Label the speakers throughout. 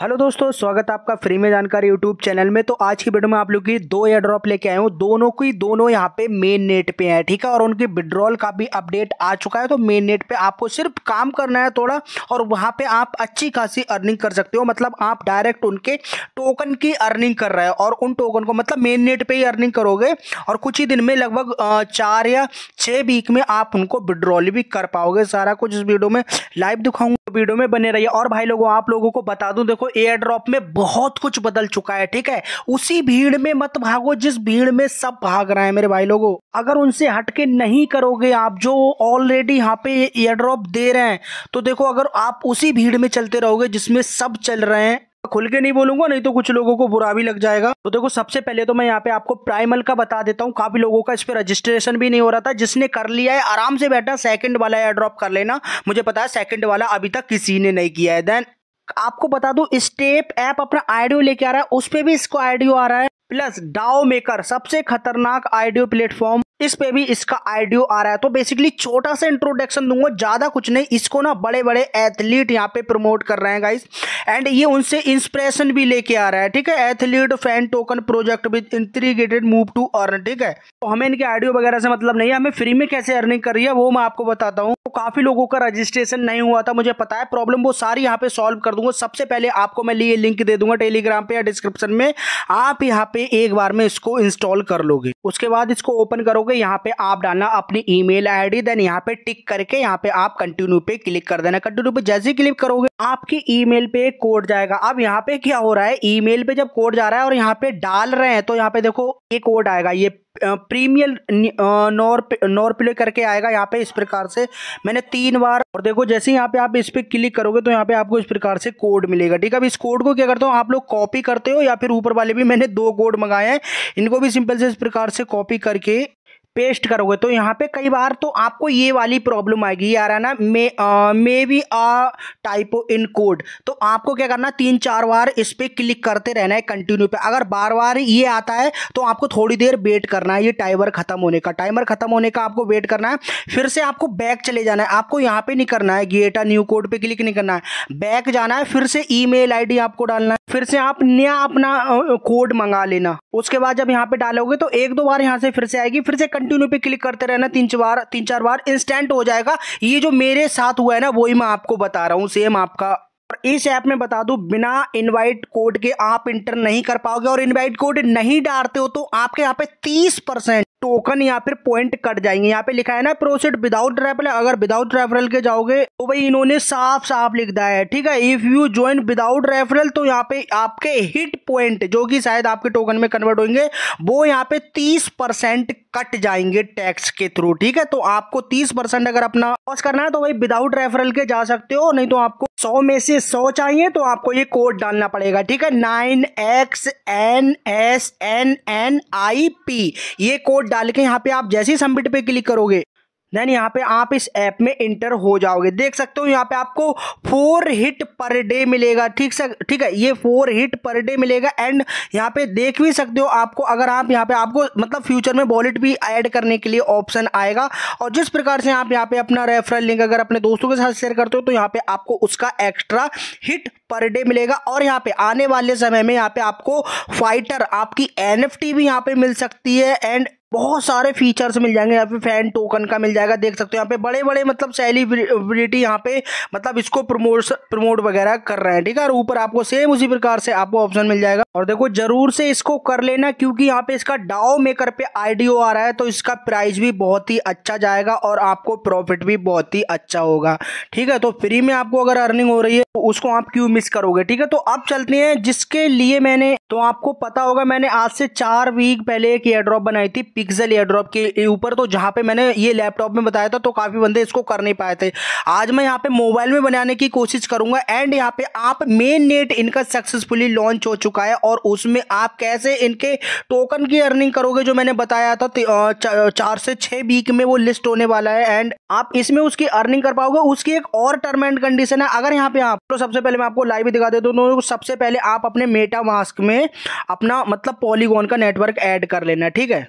Speaker 1: Hello दोस्तों, स्वागत है आपका फ्री में जानकारी यूट्यूब चैनल में। तो आज की वीडियो में आप लोग की दो एयर ड्रॉप लेके आए हूँ। दोनों की, दोनों यहाँ पे मेन नेट पे है, ठीक है? और उनकी विड्रॉल का भी अपडेट आ चुका है। तो मेन नेट पे आपको सिर्फ़ काम करना है थोड़ा, और वहाँ पे आप अच्छी खासी अर्निंग कर सकते हो। मतलब आप डायरेक्ट उनके टोकन की अर्निंग कर रहे हो, और उन टोकन को मतलब मेन नेट पर ही अर्निंग करोगे, और कुछ ही दिन में लगभग चार या छः वीक में आप उनको विड्रॉल भी कर पाओगे। सारा कुछ इस वीडियो में लाइव दिखाऊँगा, वीडियो में बने रहिए। और भाई लोगों, आप लोगों को बता दूँ, देखो एयर ड्रॉप में बहुत कुछ बदल चुका है, ठीक है? उसी भीड़ में मत भागो, जिस भीड़ में सब भाग रहे हैं मेरे भाई लोगों। अगर उनसे हटके नहीं करोगे आप जो ऑलरेडी यहाँ पे एयर ड्रॉप दे रहे हैं तो देखो अगर आप उसी भीड़ में चलते रहोगे जिसमें सब चल रहे हैं, खुल के नहीं बोलूँगा, नहीं तो कुछ लोगों को बुरा भी लग जाएगा। तो देखो, सबसे पहले तो मैं यहाँ पे आपको प्राइमल का बता देता हूँ। काफ़ी लोगों का इस पर रजिस्ट्रेशन भी नहीं हो रहा था। जिसने कर लिया है, आराम से बैठा सेकंड वाला एयर ड्रॉप कर लेना। मुझे पता है सेकंड वाला अभी तक किसी ने नहीं किया है। देन आपको बता दू स्टेप ऐप अपना आइडियो लेके आ रहा है, उस पर भी इसको आइडियो आ रहा है प्लस डाओ मेकर सबसे खतरनाक आइडियो प्लेटफॉर्म इस पे भी इसका आइडियो आ रहा है। तो बेसिकली छोटा सा इंट्रोडक्शन दूँगा, ज़्यादा कुछ नहीं। इसको ना बड़े बड़े एथलीट यहाँ पे प्रमोट कर रहे हैं गाइस एंड ये उनसे इंस्पिरेशन भी लेके आ रहा है, ठीक है? Athlete fan token project with integrated move to earn ठीक है? तो हमें इनके आइडियो वगैरह से मतलब नहीं है। हमें फ्री में कैसे अर्निंग कर रही है, वो मैं आपको बताता हूँ। तो काफ़ी लोगों का रजिस्ट्रेशन नहीं हुआ था, मुझे पता है। प्रॉब्लम वो सारी यहाँ पे सॉल्व कर दूँगा। सबसे पहले आपको मैं लिए लिंक दे दूँगा टेलीग्राम पे या डिस्क्रिप्शन में। आप यहाँ पे एक बार में इसको इंस्टॉल कर लोगे। उसके बाद इसको ओपन करोगे। करोगे यहाँ पे आप डालना अपनी ईमेल आईडी देन यहाँ पे टिक करके यहाँ पे आप कंटिन्यू पे क्लिक कर देना कंटिन्यू पे जैसे क्लिक करोगे, आपकी ईमेल पे कोड जाएगा। अब यहाँ पे क्या हो रहा है, ईमेल पे जब कोड जा रहा है और यहाँ पे डाल रहे हैं तो यहाँ पे देखो ये कोड आएगा, ये प्रीमियर नॉर नॉर प्ले करके आएगा यहाँ पे इस प्रकार से। मैंने तीन बार, और देखो जैसे यहाँ पे आप इस पर क्लिक करोगे तो यहाँ पे आपको इस प्रकार से कोड मिलेगा, ठीक है? अब इस कोड को क्या करते हो, आप लोग कॉपी करते हो, या फिर ऊपर वाले भी मैंने दो कोड मंगाए हैं, इनको भी सिंपल से इस प्रकार से कॉपी करके पेस्ट करोगे तो यहाँ पे कई बार तो आपको ये वाली प्रॉब्लम आएगी यार है ना, may maybe a typo in code तो आपको क्या करना, तीन चार बार इस पर क्लिक करते रहना है कंटिन्यू पे. अगर बार बार ये आता है तो आपको थोड़ी देर वेट करना है, ये टाइमर खत्म होने का. टाइमर खत्म होने का आपको वेट करना है, फिर से आपको बैक चले जाना है. आपको यहाँ पे नहीं करना है गेटा न्यू कोड पे क्लिक नहीं करना है. बैक जाना है, फिर से ई मेल आपको डालना है, फिर से आप नया अपना कोड मंगा लेना. उसके बाद जब यहाँ पे डालोगे तो एक दो बार यहाँ से फिर से आएगी, फिर से कंटिन्यू पे क्लिक करते रहना, तीन चार तीन चार बार इंस्टेंट हो जाएगा। ये जो मेरे साथ हुआ है ना, वही मैं आपको बता रहा हूँ सेम आपका इस ऐप में बता दूँ, बिना इनवाइट कोड के आप इंटर नहीं कर पाओगे और इनवाइट कोड नहीं डालते हो तो आपके यहाँ पे तीस परसेंट टोकन या फिर पॉइंट कट जाएँगे। यहाँ पे लिखा है ना प्रोसेड विदाउट रेफरल अगर विदाउट रेफरल के जाओगे तो भाई इन्होंने साफ़ साफ़ लिख दिया है, ठीक है? If you join without referral तो यहाँ पे आपके हिट पॉइंट जो कि शायद आपके टोकन में कन्वर्ट होंगे, वो यहाँ पे तीस परसेंट कट जाएँगे टैक्स के थ्रू ठीक है? तो आपको तीस परसेंट अगर अपना लॉस करना है तो भाई विदाउट रेफरल के जा सकते हो, नहीं तो आपको सौ में से सौ चाहिए तो आपको ये कोड डालना पड़ेगा, ठीक है? Nine X N S N N I P, ये कोड डाल के यहाँ पे आप जैसे ही सबमिट पे क्लिक करोगे देन यहाँ पे आप इस ऐप में इंटर हो जाओगे। देख सकते हो यहाँ पे आपको फोर हिट पर डे मिलेगा। ठीक से ठीक है, ये फोर हिट पर डे मिलेगा। एंड यहाँ पे देख भी सकते हो आपको, अगर आप यहाँ पे, आपको मतलब फ्यूचर में वॉलेट भी ऐड करने के लिए ऑप्शन आएगा। और जिस प्रकार से आप यहाँ पे अपना रेफरल लिंक अगर अपने दोस्तों के साथ शेयर करते हो तो यहाँ पे आपको उसका एक्स्ट्रा हिट पर डे मिलेगा और यहाँ पे आने वाले समय में यहाँ पे आपको फाइटर, आपकी एनएफटी भी यहाँ पे मिल सकती है एंड बहुत सारे फीचर्स मिल जाएँगे। यहाँ पे फ़ैन टोकन का मिल जाएगा, देख सकते हो। यहाँ पे बड़े बड़े मतलब सेलिब्रिटी यहाँ पे मतलब इसको प्रमोट प्रमोट वगैरह कर रहे हैं, ठीक है? और ऊपर आपको सेम उसी प्रकार से आपको ऑप्शन मिल जाएगा। और देखो, ज़रूर से इसको कर लेना क्योंकि यहाँ पे इसका डाओ मेकर पे आईडियो आ रहा है तो इसका प्राइस भी बहुत ही अच्छा जाएगा और आपको प्रॉफिट भी बहुत ही अच्छा होगा, ठीक है? तो फ्री में आपको अगर अर्निंग हो रही है तो उसको आप क्यों मिस करोगे, ठीक है? तो अब चलते हैं, जिसके लिए मैंने तो आपको पता होगा, मैंने आज से चार वीक पहले एक एयर ड्रॉप बनाई थी पिक्सल एयर ड्रॉप के ऊपर तो जहाँ पे मैंने ये लैपटॉप में बताया था तो काफ़ी बंदे इसको कर नहीं पाए थे। आज मैं यहाँ पे मोबाइल में बनाने की कोशिश करूँगा एंड यहाँ पे आप मेन नेट इनका सक्सेसफुली लॉन्च हो चुका है, और उसमें आप कैसे इनके टोकन की अर्निंग करोगे, जो मैंने बताया था चार से छः वीक में वो लिस्ट होने वाला है एंड आप इसमें उसकी अर्निंग कर पाओगे। उसकी एक और टर्म एंड कंडीशन है, अगर यहाँ पे आप तो सबसे पहले मैं आपको लाइव दिखा देता दोनों तो सबसे पहले आप अपने मेटा मास्क में अपना मतलब पॉलीगॉन का नेटवर्क ऐड कर लेना, ठीक है?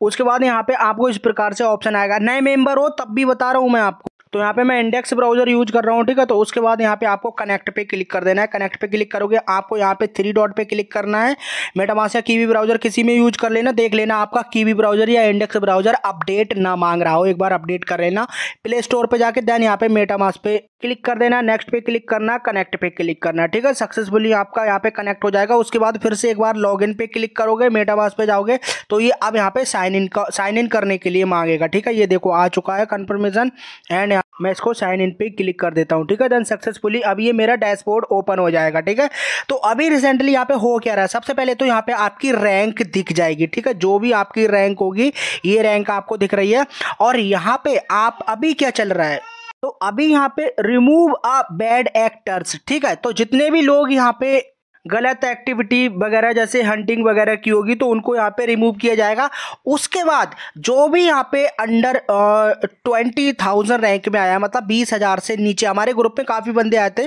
Speaker 1: उसके बाद यहाँ पे आपको इस प्रकार से ऑप्शन आएगा। नए मेंबर हो, तब भी बता रहा हूँ मैं आपको। तो यहाँ पे मैं इंडेक्स ब्राउज़र यूज़ कर रहा हूँ, ठीक है? तो उसके बाद यहाँ पे आपको कनेक्ट पे क्लिक कर देना है। कनेक्ट पे क्लिक करोगे, आपको यहाँ पे थ्री डॉट पे क्लिक करना है। मेटामास या कीवी ब्राउज़र किसी में यूज़ कर लेना, देख लेना आपका कीवी ब्राउज़र या इंडेक्स ब्राउज़र अपडेट ना मांग रहा हो। एक बार अपडेट कर लेना। प्ले स्टोर पर जाके देन यहाँ पे मेटामास पे क्लिक कर देना नेक्स्ट पे क्लिक करना कनेक्ट पे क्लिक करना, ठीक है? सक्सेसफुली आपका यहाँ पे कनेक्ट हो जाएगा। उसके बाद फिर से एक बार लॉग पे क्लिक करोगे मेटामास पे जाओगे तो ये अब यहाँ पे साइन इन साइन इन करने के लिए मांगेगा, ठीक है? ये देखो, आ चुका है कन्फर्मेशन एंड मैं इसको साइन इन पे क्लिक कर देता हूँ, ठीक है? देन सक्सेसफुली अब ये मेरा डैशबोर्ड ओपन हो जाएगा, ठीक है? तो अभी रिसेंटली यहाँ पे हो क्या रहा है? सबसे पहले तो यहाँ पे आपकी रैंक दिख जाएगी, ठीक है? जो भी आपकी रैंक होगी, ये रैंक आपको दिख रही है। और यहाँ पे आप अभी क्या चल रहा है? तो अभी यहाँ पे रिमूव अ बैड एक्टर्स ठीक है? तो जितने भी लोग यहाँ पे गलत एक्टिविटी वगैरह, जैसे हंटिंग वगैरह की होगी तो उनको यहाँ पे रिमूव किया जाएगा। उसके बाद जो भी यहाँ पे अंडर ट्वेंटी थाउज़ेंड रैंक में आया मतलब बीस हज़ार से नीचे, हमारे ग्रुप में काफ़ी बंदे आए थे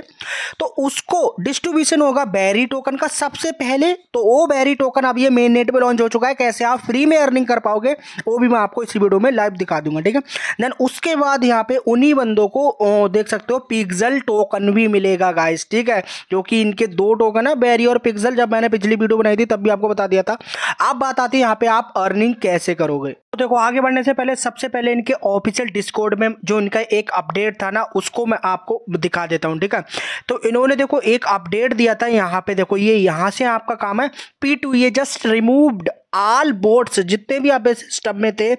Speaker 1: तो उसको डिस्ट्रीब्यूशन होगा बैरी टोकन का सबसे पहले। तो वो बैरी टोकन अब ये मेन नेट पर लॉन्च हो चुका है, कैसे आप फ्री में अर्निंग कर पाओगे, वो भी मैं आपको इसी वीडियो में लाइव दिखा दूँगा, ठीक है? देन उसके बाद यहाँ पे उन्हीं बंदों को देख सकते हो पिक्सल टोकन भी मिलेगा गाइस ठीक है? क्योंकि इनके दो टोकन है वेरी और पिक्सल जब मैंने पिछली वीडियो बनाई थी, तब भी आपको बता दिया था। अब बात आती है यहाँ पे आप अर्निंग कैसे करोगे? तो देखो, आगे बढ़ने से पहले, सबसे पहले इनके ऑफिशियल डिस्कोड में जो इनका एक अपडेट था ना, उसको मैं आपको दिखा देता हूँ, ठीक है? तो इन्होंने देखो, एक अपडेट दिया था यहाँ पे, देखो, ये यहाँ से आपका काम है। पी टू ये जस्ट रिमूव्ड ऑल बोर्ड्स जितने भी आप सिस्टम में थे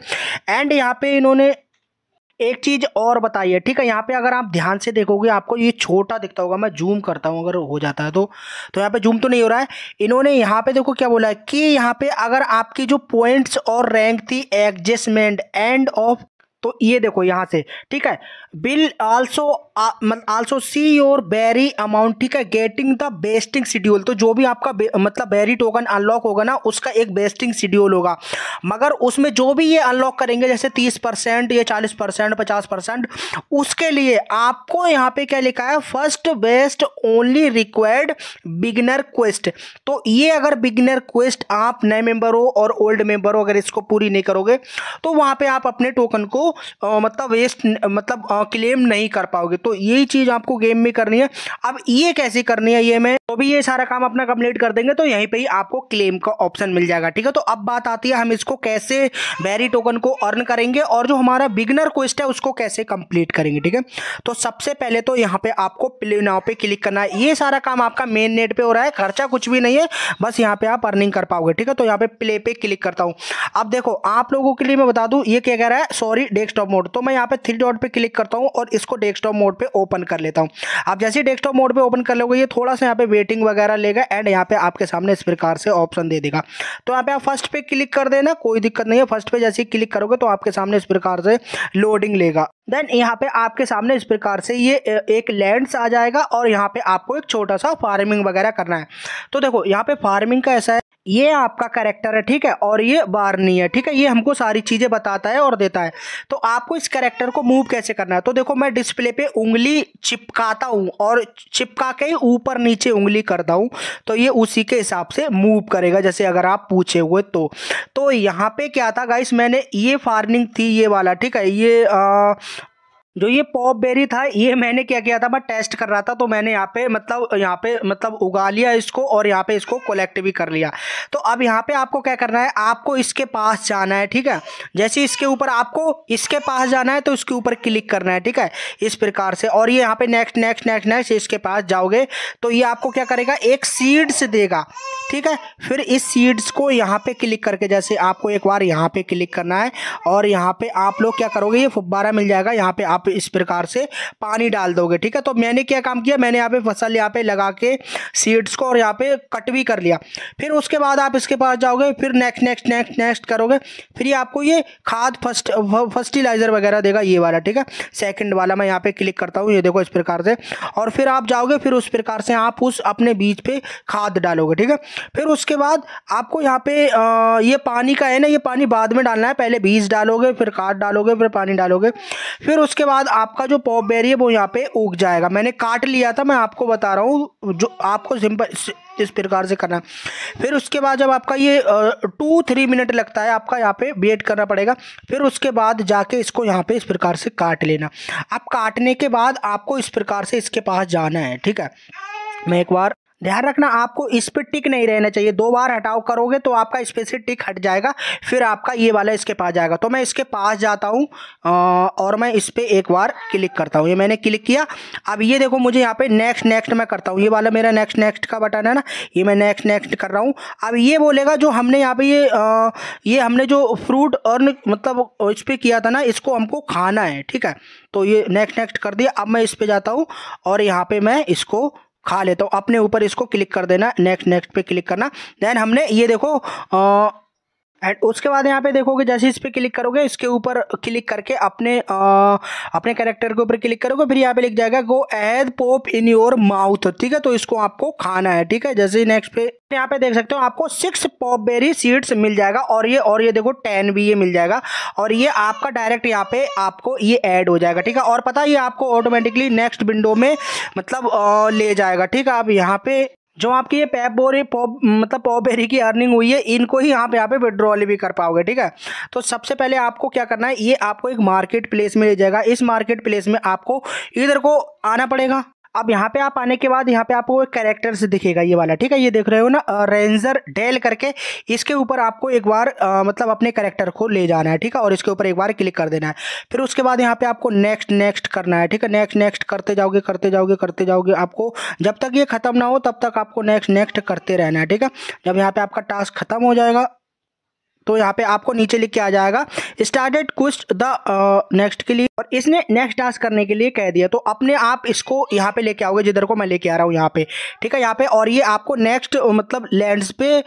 Speaker 1: एंड यहाँ पे इन्होंने एक चीज़ और बताइए, ठीक है? यहाँ पे अगर आप ध्यान से देखोगे, आपको ये छोटा दिखता होगा, मैं जूम करता हूँ अगर हो जाता है तो। तो यहाँ पे जूम तो नहीं हो रहा है। इन्होंने यहाँ पे देखो क्या बोला है कि यहाँ पे अगर आपकी जो पॉइंट्स और रैंक थी एडजस्टमेंट एंड ऑफ़ तो ये देखो यहाँ से, ठीक है? Bill also also see your berry amount ठीक है? गेटिंग द बेस्टिंग शेड्यूल तो जो भी आपका मतलब बैरी टोकन अनलॉक होगा ना, उसका एक बेस्टिंग शेड्यूल होगा। मगर उसमें जो भी ये अनलॉक करेंगे, जैसे तीस परसेंट, या चालीस परसेंट, पचास परसेंट, उसके लिए आपको यहाँ पे क्या लिखा है? First best only required beginner quest तो ये अगर बिगिनर क्वेस्ट आप नए मेंबर हो और ओल्ड मेंबर हो, अगर इसको पूरी नहीं करोगे तो वहाँ पे आप अपने टोकन को आ, मतलब वेस्ट मतलब क्लेम नहीं कर पाओगे। तो यही चीज़ आपको गेम में करनी है। अब ये कैसे करनी है ये मैं तो भी ये सारा काम अपना कंप्लीट कर देंगे तो यहीं पे ही आपको क्लेम का ऑप्शन मिल जाएगा ठीक है? तो अब बात आती है हम इसको कैसे बैरी टोकन को अर्न करेंगे और जो हमारा बिगनर क्वेस्ट है उसको कैसे कंप्लीट करेंगे ठीक है? तो सबसे पहले तो यहाँ पे आपको प्ले नाव पे क्लिक करना है। ये सारा काम आपका मेन नेट पे हो रहा है खर्चा कुछ भी नहीं है बस यहाँ पे आप अर्निंग कर पाओगे ठीक है? तो यहाँ पे प्ले पे क्लिक करता हूँ। अब देखो आप लोगों के लिए मैं बता दूँ ये क्या कह रहा है? सॉरी डेस्कटॉप मोड तो मैं यहाँ पे थ्री डॉट पे क्लिक करता हूँ और इसको डेस्कटॉप मोड पे ओपन कर लेता हूँ। आप जैसे ही डेस्कटॉप मोड पे ओपन कर लोगे, ये थोड़ा सा यहाँ पे वेटिंग वगैरह लेगा एंड यहाँ पे आपके सामने इस प्रकार से ऑप्शन दे देगा। तो यहाँ पे आप फ़र्स्ट पे क्लिक कर देना, कोई दिक्कत नहीं है। फ़र्स्ट पे जैसे ही क्लिक करोगे तो आपके सामने इस प्रकार से लोडिंग लेगा। देन यहाँ पे आपके सामने इस प्रकार से ये एक लैंड्स आ जाएगा और यहाँ पे आपको एक छोटा सा फ़ार्मिंग वगैरह करना है। तो देखो, यहाँ पे फ़ार्मिंग का ऐसा है ये आपका करेक्टर है ठीक है? और ये बारनी है ठीक है? ये हमको सारी चीज़ें बताता है और देता है। तो आपको इस करेक्टर को मूव कैसे करना है? तो देखो मैं डिस्प्ले पे उंगली चिपकाता हूँ और चिपका के ऊपर नीचे उंगली करता हूँ। तो ये उसी के हिसाब से मूव करेगा जैसे अगर आप पूछे हुए तो। तो यहाँ पे क्या था गाइस मैंने ये फ़ार्मिंग थी ये वाला ठीक है? ये आ, जो ये पॉप बेरी था, ये मैंने क्या किया था, मैं टेस्ट कर रहा था तो मैंने यहाँ पे मतलब यहाँ पे मतलब उगा लिया इसको और यहाँ पे इसको कलेक्ट भी कर लिया। तो अब यहाँ पे आपको क्या करना है, आपको इसके पास जाना है, ठीक है? जैसे इसके ऊपर आपको इसके पास जाना है तो इसके ऊपर क्लिक करना है, ठीक है? इस प्रकार से और ये यहाँ पे नेक्स्ट नेक्स्ट नेक्स्ट नेक्स्ट इसके पास जाओगे तो ये आपको क्या करेगा, एक सीड्स देगा, ठीक है? फिर इस सीड्स को यहाँ पे क्लिक करके जैसे आपको एक बार यहाँ पे क्लिक करना है और यहाँ पे आप लोग क्या करोगे, ये फुब्बारा मिल जाएगा, यहाँ पे आप इस प्रकार से पानी डाल दोगे, ठीक है? तो मैंने क्या काम किया? मैंने यहाँ पे फ़सल यहाँ पे लगा के सीड्स को और यहाँ पे कट भी कर लिया। फिर उसके बाद आप इसके पास जाओगे, फिर नेक्स्ट नेक्स्ट नेक्स्ट नेक्स्ट करोगे। फिर ये आपको ये खाद फ़र्स्ट फर्टिलाइज़र वगैरह देगा ये वाला, ठीक है? सेकंड वाला मैं यहाँ पे क्लिक करता हूँ, ये देखो इस प्रकार से। और फिर आप जाओगे, फिर उस प्रकार से आप उस अपने बीज पे खाद डालोगे, ठीक है? फिर उसके बाद आपको यहाँ पे ये पानी का है ना, ये पानी बाद में डालना है। पहले बीज डालोगे, फिर खाद डालोगे, फिर पानी डालोगे। फिर उसके बाद आपका जो पॉप बेरी है वो यहाँ पे उग जाएगा। मैंने काट लिया था, मैं आपको बता रहा हूँ, जो आपको सिंपल इस प्रकार से करना है। फिर उसके बाद जब आपका ये टू थ्री मिनट लगता है, आपका यहाँ पे वेट करना पड़ेगा। फिर उसके बाद जाके इसको यहाँ पे इस प्रकार से काट लेना। अब काटने के बाद आपको इस प्रकार से इसके पास जाना है, ठीक है? मैं एक बार ध्यान रखना, आपको इस पर टिक नहीं रहना चाहिए। दो बार हटाओ, करोगे तो आपका इस पर से टिक हट जाएगा, फिर आपका ये वाला इसके पास जाएगा। तो मैं इसके पास जाता हूँ और मैं इस पर एक बार क्लिक करता हूँ। ये मैंने क्लिक किया। अब ये देखो, मुझे यहाँ पे नेक्स्ट नेक्स्ट मैं करता हूँ। ये वाला मेरा नेक्स्ट नेक्स्ट का बटन है ना, ये मैं नेक्स्ट नेक्स्ट कर रहा हूँ। अब ये बोलेगा जो हमने यहाँ पे ये ये हमने जो फ्रूट अर्न मतलब इस पर किया था ना, इसको हमको खाना है, ठीक है? तो ये नेक्स्ट नेक्स्ट कर दिया। अब मैं इस पर जाता हूँ, और यहाँ पर मैं इसको खा लेता हूँ अपने ऊपर इसको क्लिक कर देना नेक्स्ट नेक्स्ट पे क्लिक करना। देन हमने ये देखो आ, एंड उसके बाद यहाँ पे देखोगे जैसे इस पर क्लिक करोगे इसके ऊपर क्लिक करके अपने आ, अपने कैरेक्टर के ऊपर क्लिक करोगे फिर यहाँ पे लिख जाएगा go age pop in your mouth ठीक है तो इसको आपको खाना है ठीक है? जैसे नेक्स्ट पे यहाँ पे देख सकते हो आपको सिक्स पॉप बेरी सीड्स मिल जाएगा और ये और ये देखो टेन भी ये मिल जाएगा और ये आपका डायरेक्ट यहाँ पे आपको ये ऐड हो जाएगा ठीक है? और पता ये आपको ऑटोमेटिकली नेक्स्ट विंडो में मतलब आ, ले जाएगा ठीक है? आप यहाँ पे जो आपकी ये पैप बोरी पॉप मतलब पॉप बेरी की अर्निंग हुई है, इनको ही आप यहाँ पे विड्रॉल भी कर पाओगे, ठीक है? तो सबसे पहले आपको क्या करना है, ये आपको एक मार्केट प्लेस में ले जाएगा। इस मार्केट प्लेस में आपको इधर को आना पड़ेगा। अब यहाँ पे आप आने के बाद यहाँ पे आपको एक कैरेक्टर से दिखेगा ये वाला ठीक है? ये देख रहे हो ना? रेंजर डेल करके इसके ऊपर आपको एक बार आ, मतलब अपने कैरेक्टर को ले जाना है ठीक है? और इसके ऊपर एक बार क्लिक कर देना है। फिर उसके बाद यहाँ पे आपको नेक्स्ट नेक्स्ट करना है ठीक है? नेक्स्ट नेक्स्ट करते जाओगे करते जाओगे करते जाओगे आपको जब तक ये खत्म ना हो तब तक आपको नेक्स्ट नेक्स्ट करते रहना है ठीक है? जब यहाँ पे आपका टास्क खत्म हो जाएगा तो यहाँ पे आपको नीचे लिख के आ जाएगा स्टार्टेड क्विस्ट द नेक्स्ट के लिए। और इसने नेक्स्ट टास्क करने के लिए कह दिया। तो अपने आप इसको यहाँ पे लेके आओगे, जिधर को मैं लेके आ रहा हूँ यहाँ पे। ठीक है, यहाँ पे और ये आपको नेक्स्ट मतलब लैंड्स पे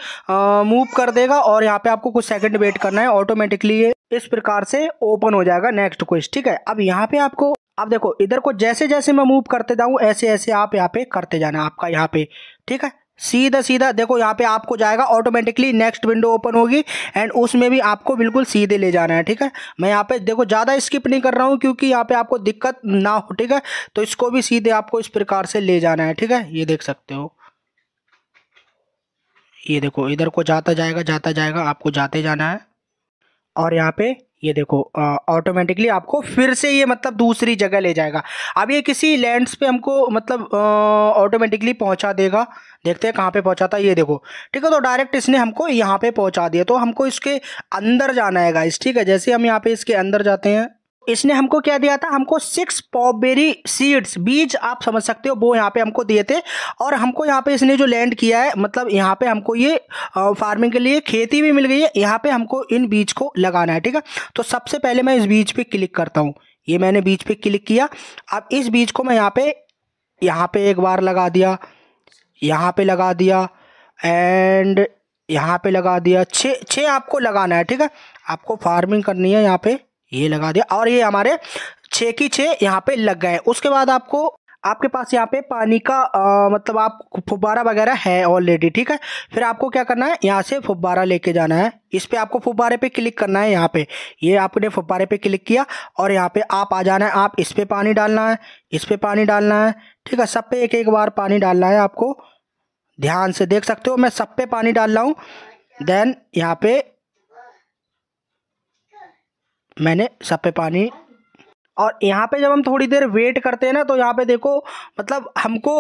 Speaker 1: मूव कर देगा और यहाँ पे आपको कुछ सेकंड वेट करना है। ऑटोमेटिकली ये इस प्रकार से ओपन हो जाएगा नेक्स्ट क्वेश्चन ठीक है, अब यहाँ पे आपको, अब देखो, इधर को जैसे जैसे मैं मूव करते जाऊँ ऐसे ऐसे आप यहाँ पे करते जाना, आपका यहाँ पे। ठीक है सीधा सीधा देखो यहाँ पे आपको जाएगा ऑटोमेटिकली नेक्स्ट विंडो ओपन होगी एंड उसमें भी आपको बिल्कुल सीधे ले जाना है, ठीक है? मैं यहाँ पे देखो ज़्यादा स्किप नहीं कर रहा हूँ क्योंकि यहाँ पे आपको दिक्कत ना हो, ठीक है? तो इसको भी सीधे आपको इस प्रकार से ले जाना है, ठीक है? ये देख सकते हो। ये देखो, इधर को जाता जाएगा जाता जाएगा, आपको जाते जाना है। और यहाँ पे ये देखो ऑटोमेटिकली आपको फिर से ये मतलब दूसरी जगह ले जाएगा। अब ये किसी लैंड्स पे हमको मतलब ऑटोमेटिकली पहुँचा देगा। देखते हैं कहाँ पे पहुंचाता है ये देखो। ठीक है तो डायरेक्ट इसने हमको यहाँ पे पहुँचा दिया। तो हमको इसके अंदर जाना है गाइस ठीक है, जैसे हम यहाँ पे इसके अंदर जाते हैं। इसने हमको क्या दिया था? हमको सिक्स पॉपबेरी सीड्स बीज आप समझ सकते हो, वो यहाँ पे हमको दिए थे। और हमको यहाँ पे इसने जो लैंड किया है मतलब यहाँ पे हमको ये फ़ार्मिंग के लिए खेती भी मिल गई है, यहाँ पे हमको इन बीज को लगाना है, ठीक है? तो सबसे पहले मैं इस बीज पे क्लिक करता हूँ। ये मैंने बीज पे क्लिक किया। अब इस बीज को मैं यहाँ पे यहाँ पे एक बार लगा दिया। यहाँ पे लगा दिया। एंड यहाँ पे लगा दिया। छः छः आपको लगाना है ठीक है? आपको फ़ार्मिंग करनी है यहाँ पे। ये लगा दिया। और ये हमारे छः की छः यहाँ पे लग गए। उसके बाद आपको आपके पास यहाँ पे पानी का आ, मतलब आप फुब्बारा वगैरह है ऑलरेडी ठीक है? फिर आपको क्या करना है? यहाँ से फुब्बारा लेके जाना है। इस पे आपको फुब्बारे पे क्लिक करना है यहाँ पे। ये आपने फुब्बारे पे क्लिक किया और यहाँ पे आप आ जाना है। आप इस पे पानी डालना है। इस पे पानी डालना है ठीक है? सब पे एक एक बार पानी डालना है आपको। ध्यान से देख सकते हो, मैं सब पे पानी डाल रहा हूँ। देन यहाँ पे मैंने सब पे पानी और यहाँ पे जब हम थोड़ी देर वेट करते हैं ना तो यहाँ पे देखो मतलब हमको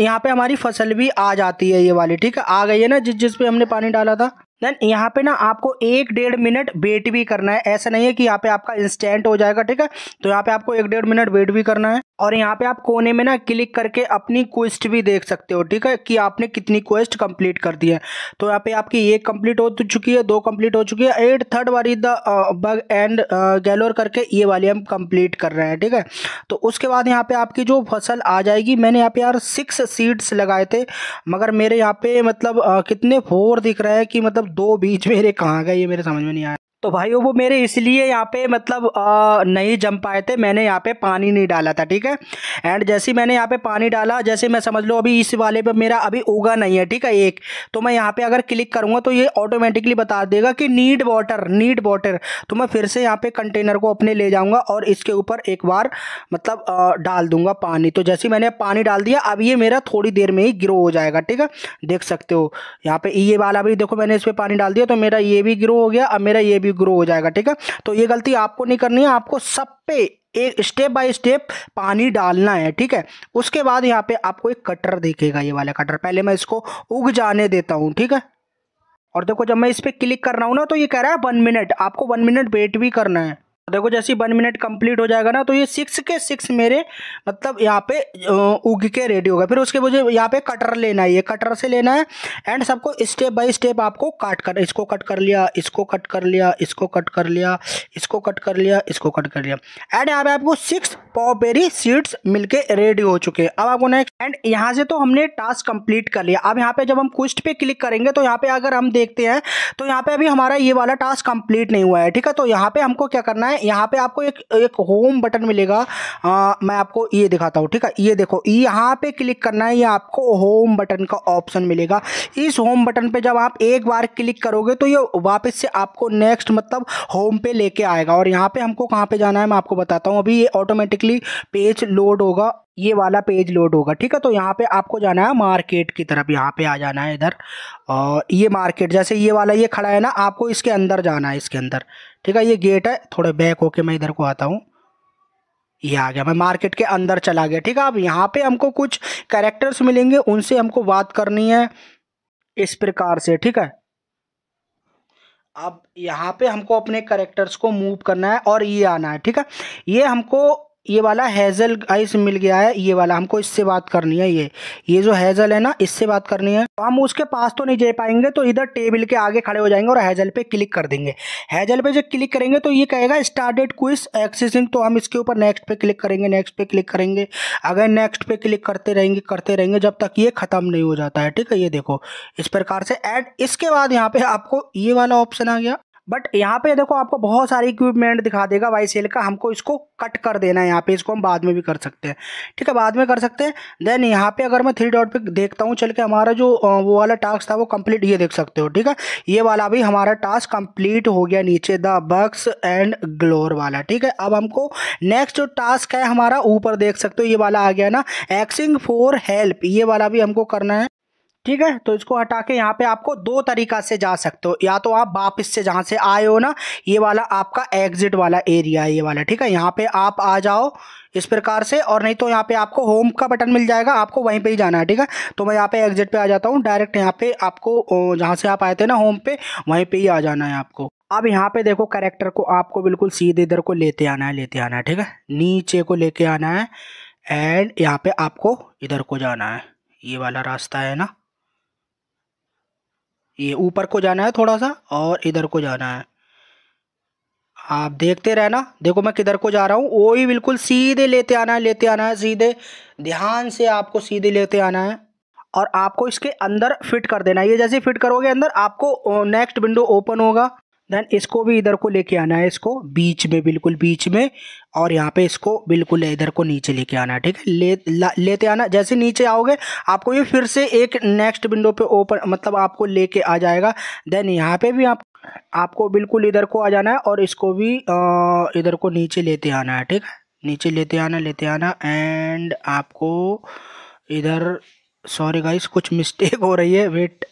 Speaker 1: यहाँ पे हमारी फ़सल भी आ जाती है ये वाली, ठीक है? आ गई है ना, जिस जिस पे हमने पानी डाला था? देन यहाँ पे ना आपको एक डेढ़ मिनट वेट भी करना है। ऐसा नहीं है कि यहाँ पे आपका इंस्टेंट हो जाएगा, ठीक है? तो यहाँ पे आपको एक डेढ़ मिनट वेट भी करना है। और यहाँ पे आप कोने में ना क्लिक करके अपनी क्वेस्ट भी देख सकते हो, ठीक है? कि आपने कितनी क्वेस्ट कंप्लीट कर दी है। तो यहाँ पे आपकी एक कंप्लीट हो चुकी है, दो कंप्लीट हो चुकी है। एट थर्ड वाली द बग एंड गैलोर करके ये वाली हम कंप्लीट कर रहे हैं, ठीक है? तो उसके बाद यहाँ पे आपकी जो फ़सल आ जाएगी, मैंने यहाँ पे यार सिक्स सीड्स लगाए थे, मगर मेरे यहाँ पे मतलब कितने फोर दिख रहे हैं कि मतलब दो बीच मेरे कहाँ गए ये मेरे समझ में नहीं आया तो भाई वो मेरे इसलिए यहाँ पे मतलब आ, नहीं जम पाए थे। मैंने यहाँ पे पानी नहीं डाला था ठीक है? एंड जैसे मैंने यहाँ पे पानी डाला जैसे मैं समझ लो अभी इस वाले पे मेरा अभी उगा नहीं है ठीक है एक तो मैं यहाँ पे अगर क्लिक करूँगा तो ये ऑटोमेटिकली बता देगा कि नीड वाटर नीड वाटर तो मैं फिर से यहाँ पे कंटेनर को अपने ले जाऊँगा और इसके ऊपर एक बार मतलब आ, डाल दूँगा पानी। तो जैसे मैंने पानी डाल दिया अब ये मेरा थोड़ी देर में ही ग्रो हो जाएगा ठीक है? देख सकते हो यहाँ पे ये वाला भी देखो मैंने इस पर पानी डाल दिया तो मेरा ये भी ग्रो हो गया अब मेरा ये भी ग्रो हो जाएगा, ठीक है? तो ये गलती आपको नहीं करनी है, आपको सब पे एक स्टेप बाय स्टेप पानी डालना है, ठीक है? उसके बाद यहाँ पे आपको एक कटर देखेगा, ये वाला कटर पहले मैं इसको उग जाने देता हूँ, ठीक है? और देखो, जब मैं इस पर क्लिक कर रहा हूँ ना तो ये कह रहा है वन मिनट आपको वन मिनट वेट भी करना है। देखो जैसे वन मिनट कंप्लीट हो जाएगा ना तो ये सिक्स के सिक्स मेरे मतलब यहाँ पे उग के रेडी होगा। फिर उसके मुझे यहाँ पे कटर लेना है, ये कटर से लेना है एंड सबको स्टेप बाय स्टेप आपको काट कर, इसको कट कर लिया, इसको कट कर लिया, इसको कट कर लिया, इसको कट कर लिया, इसको कट कर लिया। एंड यहाँ पे आपको सिक्स पॉपेरी सीड्स मिलके रेडी हो चुके हैं। अब आपको नेक्स्ट एंड यहाँ से तो हमने टास्क कंप्लीट कर लिया। अब यहाँ पे जब हम क्विस्ट पे क्लिक करेंगे तो यहाँ पे अगर हम देखते हैं तो यहाँ पे अभी हमारा ये वाला टास्क कंप्लीट नहीं हुआ है, ठीक है? तो यहाँ पे हमको क्या करना है यहाँ पे आपको एक एक होम बटन मिलेगा। आ, मैं आपको ये दिखाता हूँ ठीक है? ये देखो यहाँ पे क्लिक करना है ये आपको होम बटन का ऑप्शन मिलेगा। इस होम बटन पे जब आप एक बार क्लिक करोगे तो ये वापस से आपको नेक्स्ट मतलब होम पे लेके आएगा। और यहाँ पे हमको कहाँ पे जाना है मैं आपको बताता हूँ। अभी ये ऑटोमेटिकली पेज लोड होगा ये वाला पेज लोड होगा ठीक है? तो यहाँ पे आपको जाना है मार्केट की तरफ़ यहाँ पे आ जाना है इधर। और ये मार्केट जैसे ये वाला ये खड़ा है ना आपको इसके अंदर जाना है इसके अंदर। ठीक है, ये गेट है। थोड़े बैक होके मैं इधर को आता हूँ। ये आ गया। मैं मार्केट के अंदर चला गया। ठीक है, अब यहाँ पे हमको कुछ कैरेक्टर्स मिलेंगे, उनसे हमको बात करनी है इस प्रकार से। ठीक है? अब यहाँ पे हमको अपने करेक्टर्स को मूव करना है और ये आना है। ठीक है? ये हमको ये वाला हैज़ल आइस मिल गया है, ये वाला, हमको इससे बात करनी है ये। ये जो हैज़ल है ना, इससे बात करनी है। तो हम उसके पास तो नहीं जा पाएँगे तो इधर टेबल के आगे खड़े हो जाएँगे और हैज़ल पे क्लिक कर देंगे। हैज़ल पे जब क्लिक करेंगे तो ये कहेगा स्टार्टेड क्विज एक्सेसिंग तो हम इसके ऊपर नेक्स्ट पे क्लिक करेंगे नेक्स्ट पे क्लिक करेंगे। अगर नेक्स्ट पे क्लिक करते रहेंगे करते रहेंगे, जब तक ये ख़त्म नहीं हो जाता है, ठीक है? ये देखो, इस प्रकार से एड इसके बाद यहाँ पे आपको ये वाला ऑप्शन आ गया। बट यहाँ पे देखो आपको बहुत सारे इक्विपमेंट दिखा देगा वाई सेल का। हमको इसको कट कर देना है यहाँ पे। इसको हम बाद में भी कर सकते हैं। ठीक है, बाद में कर सकते हैं। देन यहाँ पे अगर मैं थ्री डॉट पे देखता हूँ, चल के हमारा जो वो वाला टास्क था वो कंप्लीट ये देख सकते हो। ठीक है? ये वाला भी हमारा टास्क कंप्लीट हो गया नीचे द बक्स एंड ग्लोर वाला। ठीक है? अब हमको नेक्स्ट जो टास्क है हमारा, ऊपर देख सकते हो। ये वाला आ गया ना एक्सिंग फॉर हेल्प ये वाला भी हमको करना है। ठीक है? तो इसको हटा के यहाँ पे आपको दो तरीका से जा सकते हो। या तो आप वापिस से जहाँ से आए हो ना, ये वाला आपका एग्जिट वाला एरिया है ये वाला, ठीक है? यहाँ पे आप आ जाओ इस प्रकार से, और नहीं तो यहाँ पे आपको होम का बटन मिल जाएगा, आपको वहीं पे ही जाना है, ठीक है? तो मैं यहाँ पे एग्जिट पे आ जाता हूँ डायरेक्ट यहाँ पे आपको जहाँ से आप आए थे ना होम पे, वहीं पे ही आ जाना है आपको। अब यहाँ पे देखो करेक्टर को आपको बिल्कुल सीधे इधर को लेते आना है, लेते आना है, ठीक है? नीचे को लेके आना है एंड यहाँ पे आपको इधर को जाना है। ये वाला रास्ता है ना? ये ऊपर को जाना है थोड़ा सा और इधर को जाना है। आप देखते रहना। देखो मैं किधर को जा रहा हूँ। वो ही बिल्कुल सीधे लेते आना है, लेते आना है, सीधे। ध्यान से आपको सीधे लेते आना है। और आपको इसके अंदर फिट कर देना है। ये जैसे फिट करोगे अंदर आपको नेक्स्ट विंडो ओपन होगा। देन इसको भी इधर को लेके आना है इसको, बीच में, बिल्कुल बीच में, और यहाँ पे इसको बिल्कुल इधर को नीचे लेके आना है, ठीक है? ले लेते आना, जैसे नीचे आओगे, आपको ये फिर से एक नेक्स्ट विंडो पे ओपन मतलब आपको लेके आ जाएगा। देन यहाँ पे भी आप, आपको बिल्कुल इधर को आ जाना है, और इसको भी इधर को नीचे लेते आना है, ठीक है? नीचे लेते आना लेते आना एंड आपको इधर सॉरी गाइस कुछ मिस्टेक हो रही है वेट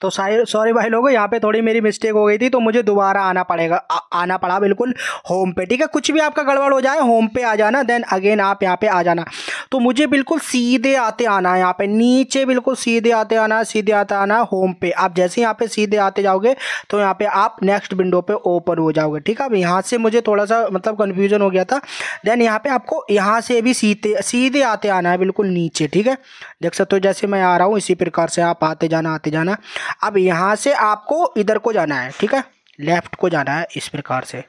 Speaker 1: तो सॉरी भाई लोगों यहाँ पे थोड़ी मेरी मिस्टेक हो गई थी तो मुझे दोबारा आना पड़ेगा। आ, आना पड़ा बिल्कुल होम पे ठीक है? कुछ भी आपका गड़बड़ हो जाए होम पे आ जाना देन अगेन आप यहाँ पे आ जाना। तो मुझे बिल्कुल सीधे आते आना है यहाँ पे नीचे बिल्कुल सीधे आते आना सीधे आते आना होम पे। आप जैसे यहाँ पे सीधे आते जाओगे तो यहाँ पे आप नेक्स्ट विंडो पे ओपन हो जाओगे ठीक है? अब यहाँ से मुझे थोड़ा सा मतलब कन्फ्यूज़न हो गया था। देन यहाँ पे आपको यहाँ से भी सीधे सीधे आते आना है बिल्कुल नीचे ठीक है? देख सकते हो जैसे मैं आ रहा हूँ इसी प्रकार से आप आते जाना आते जाना। अब यहाँ से आपको इधर को जाना है ठीक है? लेफ़्ट को जाना है इस प्रकार से।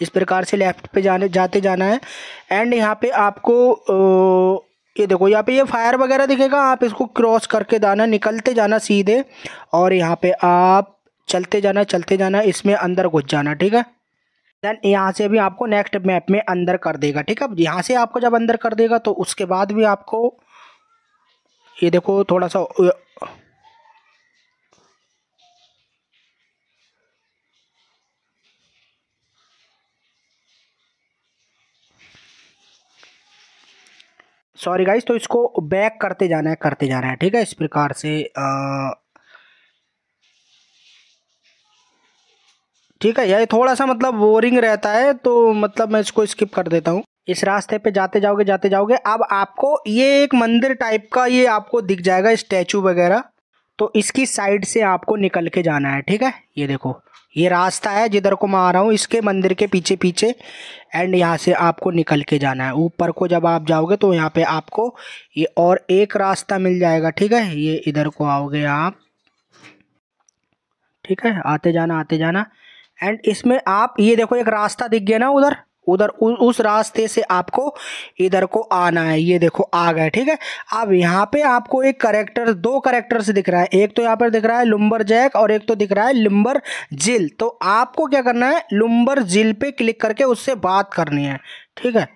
Speaker 1: इस प्रकार से लेफ़्ट पे जाने जाते जाना है। एंड यहाँ पे आपको ओ, ये देखो यहाँ पे ये फायर वगैरह दिखेगा आप इसको क्रॉस करके जाना निकलते जाना सीधे। और यहाँ पे आप चलते जाना चलते जाना इसमें अंदर घुस जाना ठीक है? देन यहाँ से भी आपको नेक्स्ट मैप में अंदर कर देगा ठीक है? यहाँ से आपको जब अंदर कर देगा तो उसके बाद भी आपको ये देखो थोड़ा सा सॉरी गाइस तो इसको बैक करते जाना है, करते जाना है, ठीक है? इस प्रकार से ठीक है? ये थोड़ा सा मतलब बोरिंग रहता है तो मतलब मैं इसको स्किप कर देता हूँ। इस रास्ते पे जाते जाओगे जाते जाओगे, अब आपको ये एक मंदिर टाइप का ये आपको दिख जाएगा स्टैचू वगैरह। तो इसकी साइड से आपको निकल के जाना है, ठीक है? ये देखो, ये रास्ता है जिधर को मैं आ रहा हूँ, इसके मंदिर के पीछे पीछे एंड यहाँ से आपको निकल के जाना है। ऊपर को जब आप जाओगे तो यहाँ पे आपको ये और एक रास्ता मिल जाएगा, ठीक है? ये इधर को आओगे आप, ठीक है? आते जाना आते जाना एंड इसमें आप, ये देखो, एक रास्ता दिख गया ना उधर? उधर उस रास्ते से आपको इधर को आना है। ये देखो, आ गए, ठीक है? अब यहाँ पे आपको एक करेक्टर दो करेक्टर्स दिख रहा है। एक तो यहाँ पर दिख रहा है लुम्बर जैक और एक तो दिख रहा है लुम्बर जिल तो आपको क्या करना है? लुम्बर जिल पे क्लिक करके उससे बात करनी है, ठीक है?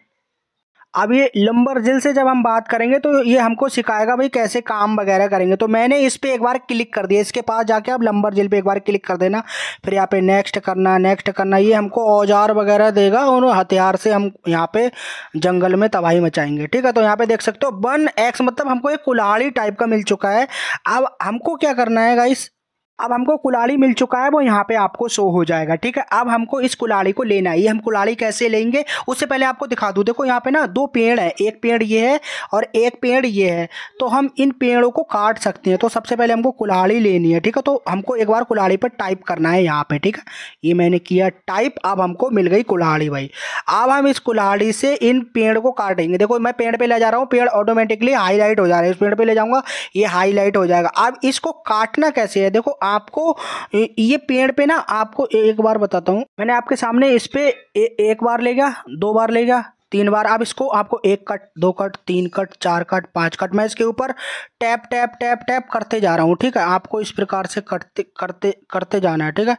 Speaker 1: अब ये लंबर जिल से जब हम बात करेंगे तो ये हमको सिखाएगा भाई कैसे काम वगैरह करेंगे। तो मैंने इस पर एक बार क्लिक कर दिया। इसके पास जाके अब लंबर जिल पे एक बार क्लिक कर देना। फिर यहाँ पे नेक्स्ट करना नेक्स्ट करना। ये हमको औज़ार वगैरह देगा और हथियार से हम यहाँ पे जंगल में तबाही मचाएँगे। ठीक है तो यहाँ पे देख सकते हो, वन एक्स मतलब हमको एक कुल्हाड़ी टाइप का मिल चुका है। अब हमको क्या करना है गाइस अब हमको कुलाड़ी मिल चुका है, वो यहाँ पे आपको शो हो जाएगा, ठीक है? अब हमको इस कुलाड़ी को लेना है। ये हम कुलाड़ी कैसे लेंगे? उससे पहले आपको दिखा दूँ, देखो यहाँ पे ना दो पेड़ है, एक पेड़ ये है और एक पेड़ ये है। तो हम इन पेड़ों को काट सकते हैं। तो सबसे पहले हमको कुलाड़ी लेनी है, ठीक है? तो हमको एक बार कुलाड़ी पर टाइप करना है यहाँ पर ठीक है? ये मैंने किया टाइप अब हमको मिल गई कुलाड़ी भाई। अब हम इस कुलाड़ी से इन पेड़ को काटेंगे। देखो, मैं पेड़ पर ले जा रहा हूँ, पेड़ ऑटोमेटिकली हाईलाइट हो जा रहा है। इस पेड़ पर ले जाऊँगा, ये हाईलाइट हो जाएगा। अब इसको काटना कैसे है? देखो आपको, ये पेड़ पे ना आपको एक बार बताता हूँ। मैंने आपके सामने इस पे एक बार ले गया, दो बार ले गया, तीन बार। अब इसको आपको एक कट, दो कट, तीन कट, चार कट, पाँच कट मैं इसके ऊपर टैप टैप टैप टैप करते जा रहा हूँ, ठीक है? आपको इस प्रकार से करते करते करते जाना है, ठीक है?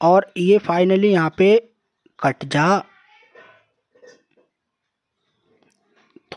Speaker 1: और ये फाइनली यहाँ पे कट जा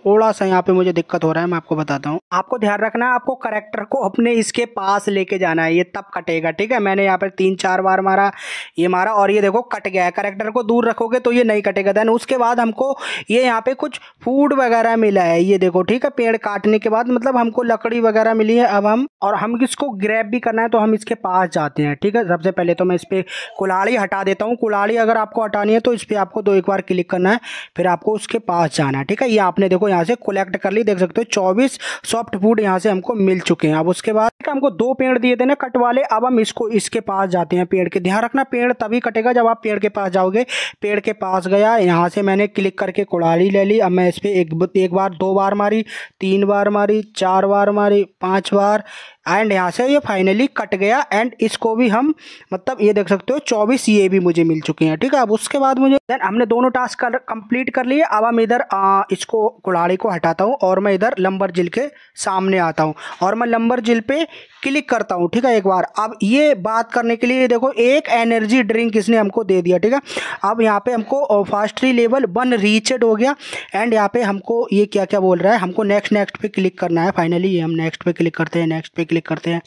Speaker 1: थोड़ा सा यहाँ पे मुझे दिक्कत हो रहा है, मैं आपको बताता हूँ। आपको ध्यान रखना है, आपको करेक्टर को अपने इसके पास लेके जाना है, ये तब कटेगा, ठीक है? मैंने यहाँ पर तीन चार बार मारा, ये मारा और ये देखो कट गया है। करेक्टर को दूर रखोगे तो ये नहीं कटेगा। देन उसके बाद हमको ये यहाँ पे कुछ फ़ूड वगैरह मिला है, ये देखो, ठीक है? पेड़ काटने के बाद मतलब हमको लकड़ी वगैरह मिली है, अब हम और हम इसको ग्रैप भी करना है तो हम इसके पास जाते हैं, ठीक है? सबसे पहले तो मैं इस पर कुलाड़ी हटा देता हूँ। कुलाड़ी अगर आपको हटानी है तो इस पर आपको दो एक बार क्लिक करना है, फिर आपको उसके पास जाना है, ठीक है? ये आपने देखो यहाँ से कलेक्ट कर ली। देख सकते हो चौबीस सॉफ्ट फ़ूड यहाँ से हमको मिल चुके हैं। अब उसके बाद हमको दो पेड़ दिए थे ना कट वाले अब हम इसको इसके पास जाते हैं पेड़ के। ध्यान रखना पेड़ तभी कटेगा जब आप पेड़ के पास जाओगे। पेड़ के पास गया यहाँ से मैंने क्लिक करके कुड़ाली ले ली। अब मैं इस पर एक, एक बार दो बार मारी तीन बार मारी चार बार मारी पाँच बार एंड यहाँ से ये फाइनली कट गया एंड इसको भी हम मतलब ये देख सकते हो, चौबीस ये भी मुझे मिल चुके हैं, ठीक है? अब उसके बाद मुझे देन हमने दोनों टास्क कर कंप्लीट कर लिए। अब हम इधर इसको कुड़ाड़ी को हटाता हूँ और मैं इधर लंबर जिल के सामने आता हूँ। और मैं लंबर जिल पे क्लिक करता हूँ, ठीक है, एक बार। अब ये बात करने के लिए देखो, एक एनर्जी ड्रिंक इसने हमको दे दिया, ठीक है? अब यहाँ पे हमको फास्ट्री लेवल वन रीचेड हो गया एंड यहाँ पे हमको ये क्या क्या बोल रहा है? हमको नेक्स्ट नेक्स्ट पे क्लिक करना है फाइनली ये हम नेक्स्ट पे क्लिक करते हैं नेक्स्ट पे क्लिक करते हैं,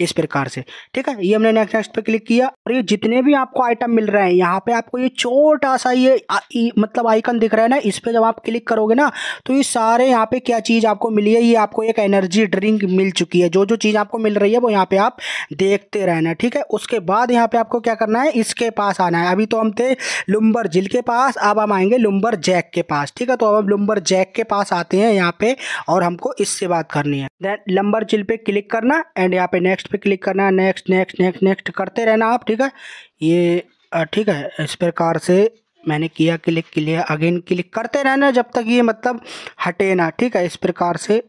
Speaker 1: इस प्रकार से, ठीक है? ये हमने नेक्स्ट नेक्स्ट पे क्लिक किया, और ये जितने भी आपको आइटम मिल रहे हैं, यहाँ पे आपको ये छोटा सा ये मतलब आइकन दिख रहा है ना, इस पर जब आप क्लिक करोगे ना तो ये सारे यहाँ पे क्या चीज़ आपको मिली है? ये आपको एक एनर्जी ड्रिंक मिल चुकी है। जो जो चीज़ आपको मिल रही है, वो यहाँ पे आप देखते रहना, ठीक है? उसके बाद यहाँ पे आपको क्या करना है, इसके पास आना है। अभी तो हम थे लुम्बर जिल के पास, अब हम आएँगे लुम्बर जैक के पास, ठीक है? तो अब हम लुम्बर जैक के पास आते हैं यहाँ पे और हमको इससे बात करनी है। देन लंबर जिल पे क्लिक करना एंड यहाँ पे नेक्स्ट पे क्लिक करना है नेक्स्ट नेक्स्ट नेक्स्ट नेक्स्ट करते रहना आप, ठीक है? ये ठीक है, इस प्रकार से मैंने किया, क्लिक किया, अगेन क्लिक करते रहना जब तक ये मतलब हटे ना, ठीक है? इस प्रकार से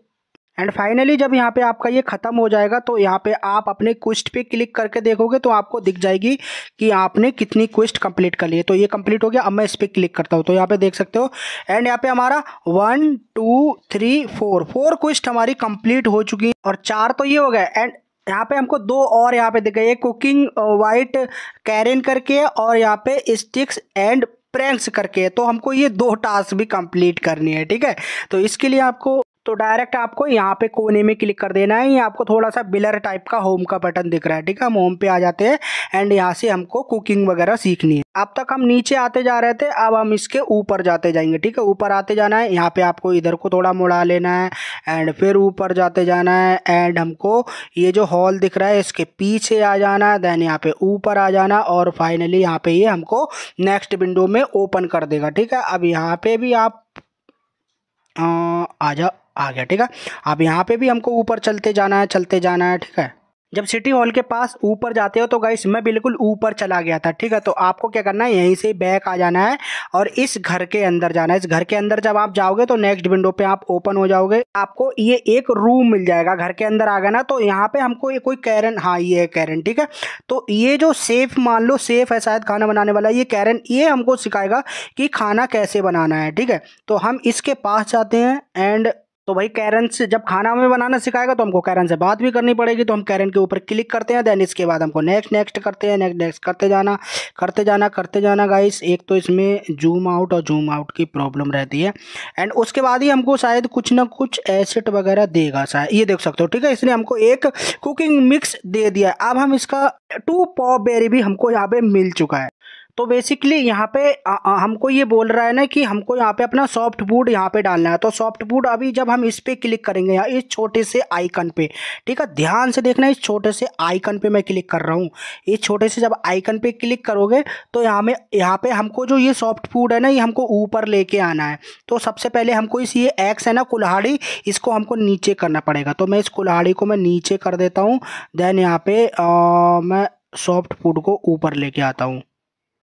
Speaker 1: एंड फाइनली जब यहाँ पे आपका ये ख़त्म हो जाएगा तो यहाँ पे आप अपने क्विस्ट पे क्लिक करके देखोगे तो आपको दिख जाएगी कि आपने कितनी क्विस्ट कंप्लीट कर ली है। तो ये कंप्लीट हो गया, अब मैं इस पर क्लिक करता हूँ। तो यहाँ पे देख सकते हो। एंड यहाँ पे हमारा one two three four four quest हमारी कंप्लीट हो चुकी है, और चार तो ये हो गया एंड यहाँ पे हमको दो और यहाँ पे दिख गए। कुकिंग वाइट कैरेन करके और यहाँ पे स्टिक्स एंड प्रैंक्स करके। तो हमको ये दो टास्क भी कंप्लीट करनी है, ठीक है? तो इसके लिए आपको तो डायरेक्ट आपको यहाँ पे कोने में क्लिक कर देना है। ये आपको थोड़ा सा बिलर टाइप का होम का बटन दिख रहा है, ठीक है? हम होम पे आ जाते हैं एंड यहाँ से हमको कुकिंग वगैरह सीखनी है। अब तक हम नीचे आते जा रहे थे, अब हम इसके ऊपर जाते जाएँगे, ठीक है? ऊपर आते जाना है, यहाँ पे आपको इधर को थोड़ा मुड़ा लेना है एंड फिर ऊपर जाते जाना है एंड हमको ये जो हॉल दिख रहा है, इसके पीछे आ जाना है देन यहाँ पे ऊपर आ जाना और फाइनली यहाँ पे ये हमको नेक्स्ट विंडो में ओपन कर देगा, ठीक है? अब यहाँ पे भी आप आ जा आ गया, ठीक है? अब यहाँ पे भी हमको ऊपर चलते जाना है, चलते जाना है, ठीक है? जब सिटी हॉल के पास ऊपर जाते हो तो गाइस मैं बिल्कुल ऊपर चला गया था, ठीक है? तो आपको क्या करना है, यहीं से बैक आ जाना है और इस घर के अंदर जाना है। इस घर के अंदर जब आप जाओगे तो नेक्स्ट विंडो पे आप ओपन हो जाओगे। आपको ये एक रूम मिल जाएगा, घर के अंदर आ गया ना तो यहाँ पे हमको ये कोई कैरन हाँ ये है कैरन ठीक है? तो ये जो सेफ़ मान लो सेफ़ है शायद खाना बनाने वाला, ये कैरन ये हमको सिखाएगा कि खाना कैसे बनाना है, ठीक है? तो हम इसके पास जाते हैं एंड तो भाई कैरन से जब खाना हमें बनाना सिखाएगा तो हमको कैरन से बात भी करनी पड़ेगी। तो हम कैरन के ऊपर क्लिक करते हैं देन इसके बाद हमको नेक्स्ट नेक्स्ट करते हैं नेक्स्ट नेक्स्ट करते जाना करते जाना करते जाना गाइस एक तो इसमें जूम आउट और जूम आउट की प्रॉब्लम रहती है। एंड उसके बाद ही हमको शायद कुछ ना कुछ एसिड वगैरह देगा शायद। ये देख सकते हो, ठीक है? इसने हमको एक कुकिंग मिक्स दे दिया अब हम इसका टू पॉप बेरी भी हमको यहाँ पे मिल चुका है। तो बेसिकली यहाँ पे हमको ये बोल रहा है ना कि हमको यहाँ पे अपना सॉफ्ट फ़ूड यहाँ पे डालना है। तो सॉफ्ट फ़ूड अभी जब हम इस पर क्लिक करेंगे यहाँ इस छोटे से आइकन पे, ठीक है? ध्यान से देखना, इस छोटे से आइकन पे मैं क्लिक कर रहा हूँ। इस छोटे से जब आइकन पे क्लिक करोगे तो यहाँ में, यहाँ पे हमको जो ये सॉफ्ट फ़ूड है ना, ये हमको ऊपर लेके आना है। तो सबसे पहले हमको इस ये एक्स है ना, कुल्हाड़ी, इसको हमको नीचे करना पड़ेगा। तो मैं इस कुल्हाड़ी को मैं नीचे कर देता हूँ। देन यहाँ पे मैं सॉफ्ट फ़ूड को ऊपर लेके आता हूँ।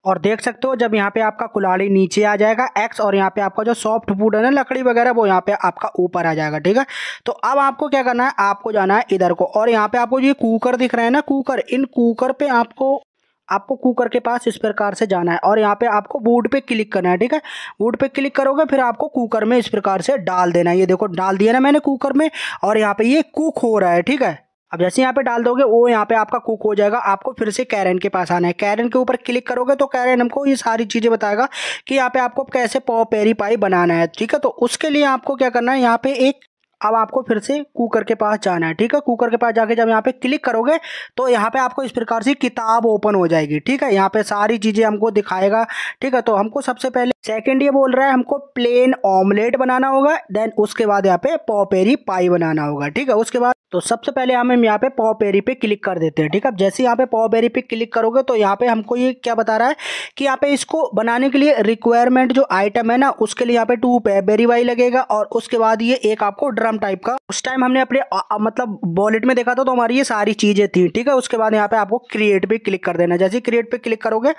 Speaker 1: और देख सकते हो जब यहाँ पे आपका कुलाड़ी नीचे आ जाएगा एक्स और यहाँ पे आपका जो सॉफ्ट फ़ूड है ना, लकड़ी वगैरह, वो यहाँ पे आपका ऊपर आ जाएगा, ठीक है? तो अब आपको क्या करना है? आपको जाना है इधर को और यहाँ पे आपको ये कुकर दिख रहे हैं ना, कुकर, इन कुकर पे आपको आपको कुकर के पास इस प्रकार से जाना है और यहाँ पे आपको वुड पे क्लिक करना है, ठीक है? वुड पे क्लिक करोगे, फिर आपको कुकर में इस प्रकार से डाल देना है। ये देखो, डाल दिया ना मैंने कुकर में और यहाँ पे ये कुक हो रहा है, ठीक है? अब जैसे यहाँ पे डाल दोगे, वो यहाँ पे आपका कुक हो जाएगा। आपको फिर से कैरन के पास आना है। कैरन के ऊपर क्लिक करोगे तो कैरन हमको ये सारी चीज़ें बताएगा कि यहाँ पे आपको कैसे पॉ पेरी पाई बनाना है, ठीक है? तो उसके लिए आपको क्या करना है, यहाँ पे एक अब आपको फिर से कुकर के पास जाना है, ठीक है? कुकर के पास जाके जब यहाँ पे क्लिक करोगे तो यहाँ पे आपको इस प्रकार से किताब ओपन हो जाएगी, ठीक है? यहाँ पे सारी चीज़ें हमको दिखाएगा, ठीक है? तो हमको सबसे पहले सेकंड ये बोल रहा है, हमको प्लेन ऑमलेट बनाना होगा देन उसके बाद यहाँ पे पॉपेरी पाई बनाना होगा, ठीक है? उसके बाद तो सबसे पहले हम हम यहाँ पे पाव पेरी पे क्लिक कर देते हैं ठीक है? जैसे यहाँ पे पॉपेरी पे क्लिक करोगे तो यहाँ पे हमको ये क्या बता रहा है कि यहाँ पे इसको बनाने के लिए रिक्वायरमेंट जो आइटम है ना उसके लिए यहाँ पे टू पेबेरी वाई लगेगा और उसके बाद ये एक आपको ड्रम टाइप का उस टाइम हमने अपने आ, आ, मतलब वॉलेट में देखा था तो हमारी ये सारी चीज़ें थी ठीक है? उसके बाद यहाँ पे आपको क्रिएट पे क्लिक कर देना जैसे क्रिएट पे क्लिक करोगे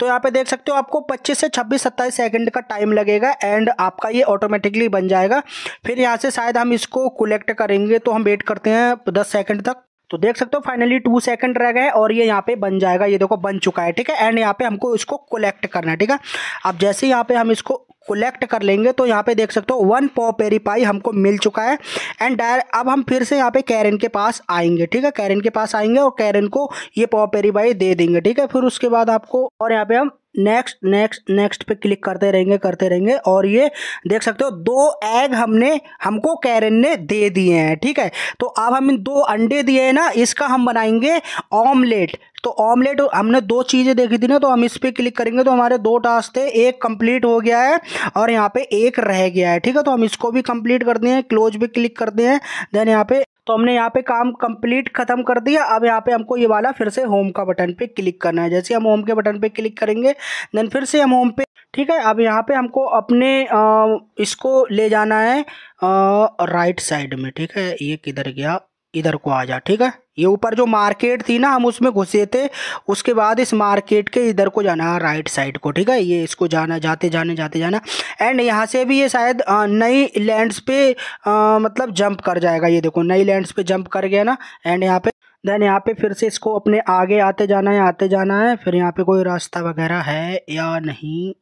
Speaker 1: तो यहाँ पे देख सकते हो आपको पच्चीस से छब्बीस सत्ताईस सेकेंड का टाइम लगेगा एंड आपका ये ऑटोमेटिकली बन जाएगा। फिर यहाँ से शायद हम इसको कलेक्ट करेंगे तो हम वेट करते हैं दस सेकंड तक। तो देख सकते हो फाइनली टू सेकंड रह गए और ये यहाँ पे बन जाएगा। ये देखो, बन चुका है, ठीक है? एंड यहाँ पे हमको इसको कलेक्ट करना है, ठीक है? अब जैसे यहाँ पे हम इसको कलेक्ट कर लेंगे तो यहाँ पे देख सकते हो वन पॉ पेरी पाई हमको मिल चुका है। एंड डायर अब हम फिर से यहाँ पे कैरन के पास आएँगे, ठीक है? कैरन के पास आएँगे और कैरन को ये पॉ पेरी पाई दे देंगे, ठीक है? फिर उसके बाद आपको और यहाँ पे हम नेक्स्ट नेक्स्ट नेक्स्ट पे क्लिक करते रहेंगे करते रहेंगे और ये देख सकते हो, दो एग हमने, हमको कैरन ने दे दिए हैं, ठीक है? तो अब हम दो अंडे दिए हैं ना, इसका हम बनाएँगे ऑमलेट तो ऑमलेट हमने दो चीज़ें देखी थी ना तो हम इस पर क्लिक करेंगे तो हमारे दो टास्क थे, एक कंप्लीट हो गया है और यहाँ पे एक रह गया है, ठीक है? तो हम इसको भी कंप्लीट कर दिए क्लोज भी क्लिक कर हैं देन यहाँ पे तो हमने यहाँ पे काम कंप्लीट खत्म कर दिया। अब यहाँ पे हमको ये वाला फिर से होम का बटन पे क्लिक करना है। जैसे हम होम के बटन पे क्लिक करेंगे देन फिर से हम होम पे ठीक है? अब यहाँ पे हमको अपने आ, इसको ले जाना है आ, राइट साइड में ठीक है? ये किधर गया? इधर को आ जा ठीक है? ये ऊपर जो मार्केट थी ना हम उसमें घुसे थे। उसके बाद इस मार्केट के इधर को जाना राइट साइड को ठीक है? ये इसको जाना जाते जाने जाते जाना। एंड यहाँ से भी ये शायद नई लैंड्स पे आ, मतलब जंप कर जाएगा। ये देखो नई लैंड्स पे जंप कर गया ना। एंड यहाँ पे देन यहाँ पे फिर से इसको अपने आगे आते जाना है आते जाना है। फिर यहाँ पे कोई रास्ता वगैरह है या नहीं?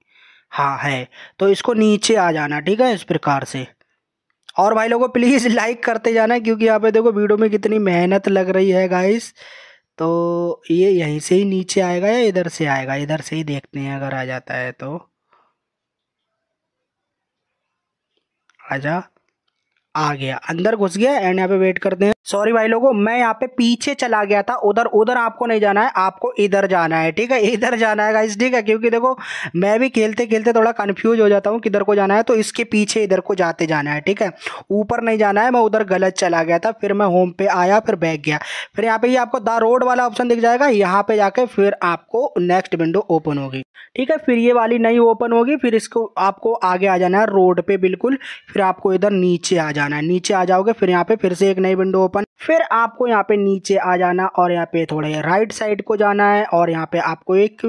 Speaker 1: हाँ है। तो इसको नीचे आ जाना ठीक है? इस प्रकार से। और भाई लोगों प्लीज़ लाइक करते जाना क्योंकि यहाँ पे देखो वीडियो में कितनी मेहनत लग रही है गाइस तो ये यहीं से ही नीचे आएगा या इधर से आएगा? इधर से ही देखते हैं अगर आ जाता है तो। आजा। आ गया। अंदर घुस गया एंड यहाँ पे वेट करते हैं। सॉरी भाई लोगों, मैं यहाँ पे पीछे चला गया था, उधर उधर आपको नहीं जाना है, आपको इधर जाना है, ठीक है? इधर जाना है गाइस ठीक है? क्योंकि देखो, मैं भी खेलते खेलते थोड़ा कंफ्यूज हो जाता हूँ, किधर को जाना है तो इसके पीछे इधर को जाते जाना है, ठीक है? ऊपर नहीं जाना है, मैं उधर गलत चला गया था, फिर मैं होम पे आया, फिर बैग गया। फिर यहाँ पे ये आपको द रोड वाला ऑप्शन दिख जाएगा, यहाँ पे जाके फिर आपको नेक्स्ट विंडो ओपन होगी, ठीक है? फिर ये वाली नई ओपन होगी, फिर इसको आपको आगे आ जाना है रोड पे बिल्कुल, फिर आपको इधर नीचे आ जाना है, नीचे आ जाओगे, फिर यहाँ पे फिर से एक नई विंडो ओपन। फिर आपको यहाँ पे नीचे आ जाना और यहाँ पे थोड़े राइट साइड को जाना है और यहाँ पे आपको एक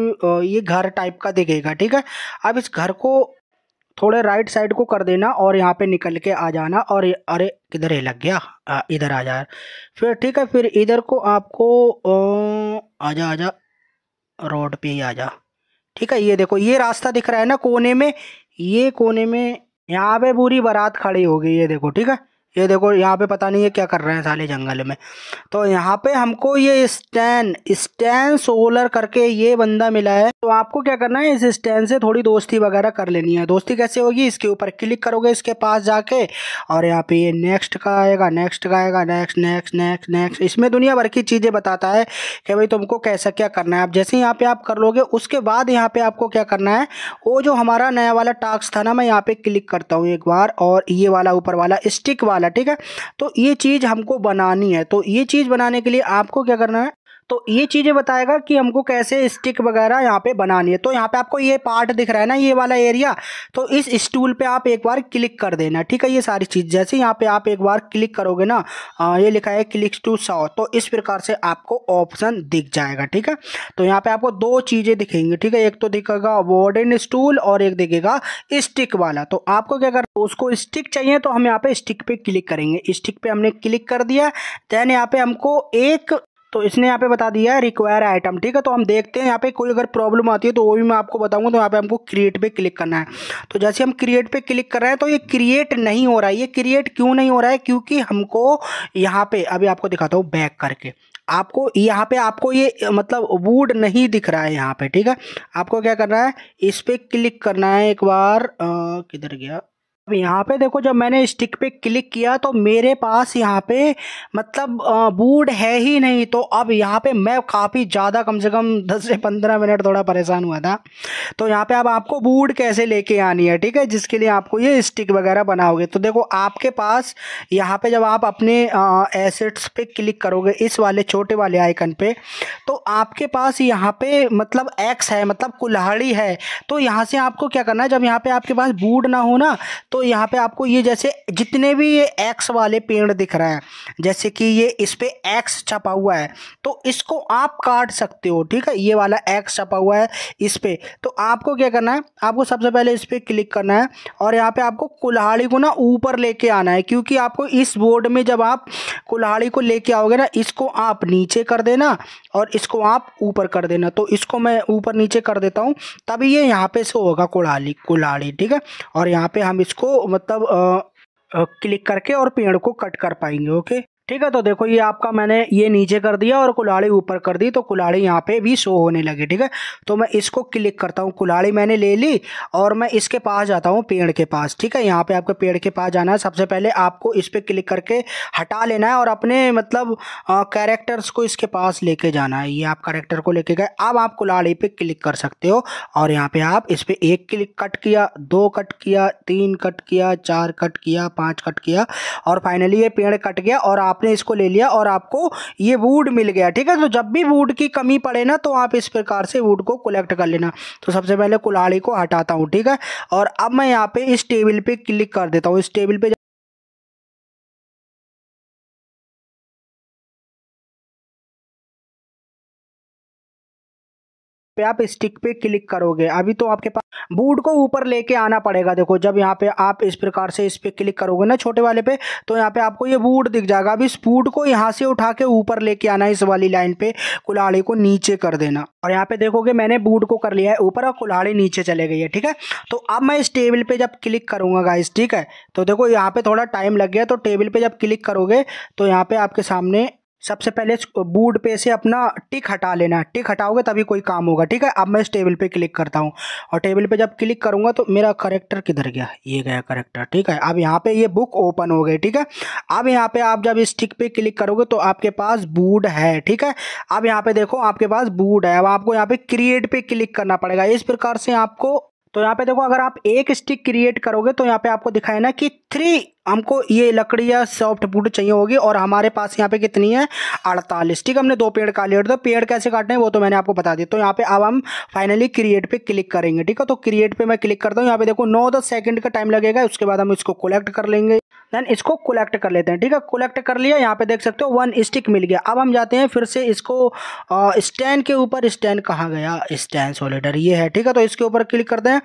Speaker 1: ये घर टाइप का दिखेगा ठीक है? अब इस घर को थोड़े राइट साइड को कर देना और यहाँ पे निकल के आ जाना और अरे किधर ही लग गया? आ, इधर आ जाए फिर ठीक है फिर इधर को आपको आजा आजा रोड पे ही आ जा ठीक है ये देखो ये रास्ता दिख रहा है ना कोने में? ये कोने में यहाँ पे पूरी बारात खड़ी हो गई है देखो ठीक है? ये देखो, यहाँ पे पता नहीं है क्या कर रहे हैं साले जंगल में। तो यहाँ पे हमको ये स्टैंड स्टैंड सोलर करके ये बंदा मिला है। तो आपको क्या करना है, इस स्टैंड से थोड़ी दोस्ती वगैरह कर लेनी है। दोस्ती कैसे होगी? इसके ऊपर क्लिक करोगे इसके पास जाके और यहाँ पे ये नेक्स्ट का आएगा नेक्स्ट का आएगा नेक्स्ट नेक्स्ट नेक्स्ट नेक्स्ट इसमें दुनिया भर की चीज़ें बताता है कि भाई तुमको कैसा क्या करना है। आप जैसे यहाँ पे आप कर लोगे, उसके बाद यहाँ पे आपको क्या करना है, वो जो हमारा नया वाला टास्क था ना, मैं यहाँ पे क्लिक करता हूँ एक बार और ये वाला, ऊपर वाला, स्टिक वाला। वाला, ठीक है? तो ये चीज़ हमको बनानी है। तो ये चीज़ बनाने के लिए आपको क्या करना है? तो ये चीज़ें बताएगा कि हमको कैसे स्टिक वगैरह यहाँ पे बनानी है। तो यहाँ पे आपको ये पार्ट दिख रहा है ना, ये वाला एरिया तो इस स्टूल पे आप एक बार क्लिक कर देना, ठीक है? ये सारी चीज़, जैसे यहाँ पे आप एक बार क्लिक करोगे ना ये लिखा है क्लिक टू सॉ तो इस प्रकार से आपको ऑप्शन दिख जाएगा, ठीक है? तो यहाँ पर आपको दो चीज़ें दिखेंगी, ठीक है? एक तो दिखेगा वॉर्डन स्टूल और एक दिखेगा स्टिक वाला। तो आपको क्या करना, उसको स्टिक चाहिए तो हम यहाँ पे स्टिक पे क्लिक करेंगे। स्टिक पे हमने क्लिक कर दिया, देन यहाँ पे हमको एक तो इसने यहाँ पे बता दिया है रिक्वायर आइटम ठीक है? तो हम देखते हैं यहाँ पे कोई अगर प्रॉब्लम आती है तो वो भी मैं आपको बताऊँगा तो यहाँ पे हमको क्रिएट पे क्लिक करना है। तो जैसे हम क्रिएट पे क्लिक कर रहे हैं तो ये क्रिएट नहीं हो रहा है। ये क्रिएट क्यों नहीं हो रहा है? क्योंकि हमको यहाँ पे, अभी आपको दिखाता हूँ बैक करके। आपको, यहाँ पे आपको ये मतलब वूड नहीं दिख रहा है यहाँ पे, ठीक है? आपको क्या करना है? इस पर क्लिक करना है एक बार किधर गया? अब यहाँ पे देखो जब मैंने स्टिक पे क्लिक किया तो मेरे पास यहाँ पे मतलब बूड है ही नहीं। तो अब यहाँ पे मैं काफ़ी ज़्यादा कम से कम 10 से 15 मिनट थोड़ा परेशान हुआ था। तो यहाँ पे अब आपको बूड कैसे लेके आनी है, ठीक है? जिसके लिए आपको ये स्टिक वगैरह बनाओगे। तो देखो, आपके पास यहाँ पे जब आप अपने एसेट्स पे क्लिक करोगे, इस वाले छोटे वाले आइकन पे तो आपके पास यहाँ पे मतलब एक्स है मतलब कुल्हाड़ी है। तो यहाँ से आपको क्या करना है, जब यहाँ पे आपके पास बूड ना हो ना तो यहाँ पे आपको ये जैसे जितने भी ये एक्स वाले पेड़ दिख रहे हैं, जैसे कि ये इस पर एक्स छपा हुआ है तो इसको आप काट सकते हो, ठीक है? ये वाला एक्स छपा हुआ है इस पर तो आपको क्या करना है? आपको सबसे पहले इस पर क्लिक करना है और यहाँ पे आपको कुल्हाड़ी को ना ऊपर लेके आना है, क्योंकि आपको इस बोर्ड में जब आप कुल्हाड़ी को लेके आओगे ना, इसको आप नीचे कर देना और इसको आप ऊपर कर देना। तो इसको मैं ऊपर नीचे कर देता हूँ, तभी ये यहाँ पे से होगा कुल्हाड़ी कुल्हाड़ी, ठीक है? और यहाँ पे हम इसको इसको मतलब क्लिक करके और पेड़ को कट कर पाएँगे ओके? ठीक है तो देखो ये आपका मैंने ये नीचे कर दिया और कुलाड़ी ऊपर कर दी तो कुलाड़ी यहाँ पे भी शो होने लगी, ठीक है? तो मैं इसको क्लिक करता हूँ कुलाड़ी मैंने ले ली और मैं इसके पास जाता हूँ, पेड़ के पास, ठीक है? यहाँ पे आपके पेड़ के पास जाना है, सबसे पहले आपको इस पर क्लिक करके हटा लेना है और अपने मतलब कैरेक्टर्स को इसके पास लेके जाना है, ये आप कैरेक्टर को लेके गए। अब आप कुलाड़ी पर क्लिक कर सकते हो और यहाँ पर आप इस पर एक क्लिक कट किया, दो कट किया, तीन कट किया, चार कट किया, पाँच कट किया और फाइनली ये पेड़ कट गया और आप आपने इसको ले लिया और आपको ये वूड मिल गया, ठीक है? तो जब भी वूड की कमी पड़े ना तो आप इस प्रकार से वूड को कलेक्ट कर लेना। तो सबसे पहले कुल्हाड़ी को हटाता हूँ, ठीक है? और अब मैं यहाँ पे इस टेबल पे क्लिक कर देता हूँ। इस टेबल पे पे आप स्टिक पे क्लिक करोगे। अभी तो आपके पास बूट को ऊपर लेके आना पड़ेगा। देखो, जब यहाँ पे आप इस प्रकार से इस पे क्लिक करोगे ना छोटे वाले पे तो यहाँ पे आपको ये बूट दिख जाएगा। अभी इस बूट को यहाँ से उठा के ऊपर लेके आना इस वाली लाइन पे, कुल्हाड़ी को नीचे कर देना। और यहाँ पे देखोगे मैंने बूट को कर लिया है, ऊपर और कुल्हाड़ी नीचे चले गई है, ठीक है? तो अब मैं इस टेबल पर जब क्लिक करूँगा गाइस ठीक है? तो देखो, यहाँ पे थोड़ा टाइम लग गया तो टेबल पर जब क्लिक करोगे तो यहाँ पे आपके सामने सबसे पहले बूट पे से अपना टिक हटा लेना है। टिक हटाओगे तभी कोई काम होगा, ठीक है? अब मैं इस टेबल पे क्लिक करता हूँ। और टेबल पे जब क्लिक करूँगा तो मेरा करेक्टर किधर गया? ये गया करेक्टर ठीक है? अब यहाँ पे ये बुक ओपन हो गई, ठीक है? अब यहाँ पे आप जब इस टिक पे क्लिक करोगे तो आपके पास बूड है, ठीक है? अब यहाँ पे देखो, आपके पास बूड है। अब आपको यहाँ पे क्रिएट पे क्लिक करना पड़ेगा। इस प्रकार से आपको तो यहाँ पे देखो, अगर आप एक स्टिक क्रिएट करोगे तो यहाँ पे आपको दिखाए ना कि थ्री हमको ये लकड़ी या सॉफ्ट वुड चाहिए होगी और हमारे पास यहाँ पे कितनी है? अड़तालीस। ठीक हमने दो पेड़ काट तो पेड़ कैसे काटने हैं वो तो मैंने आपको बता दिया तो यहाँ पे अब हम फाइनली क्रिएट पे क्लिक करेंगे। ठीक है तो क्रिएट पे मैं क्लिक करता हूँ। यहाँ पे देखो, नौ दस सेकंड का टाइम लगेगा। उसके बाद हम इसको कलेक्ट कर लेंगे। देन इसको कलेक्ट कर लेते हैं। ठीक है कलेक्ट कर लिया। यहाँ पे देख सकते हो वन स्टिक मिल गया। अब हम जाते हैं फिर से इसको स्टैंड के ऊपर। स्टैंड कहाँ गया? स्टैंड सोलिडर ये है। ठीक है तो इसके ऊपर क्लिक करते हैं।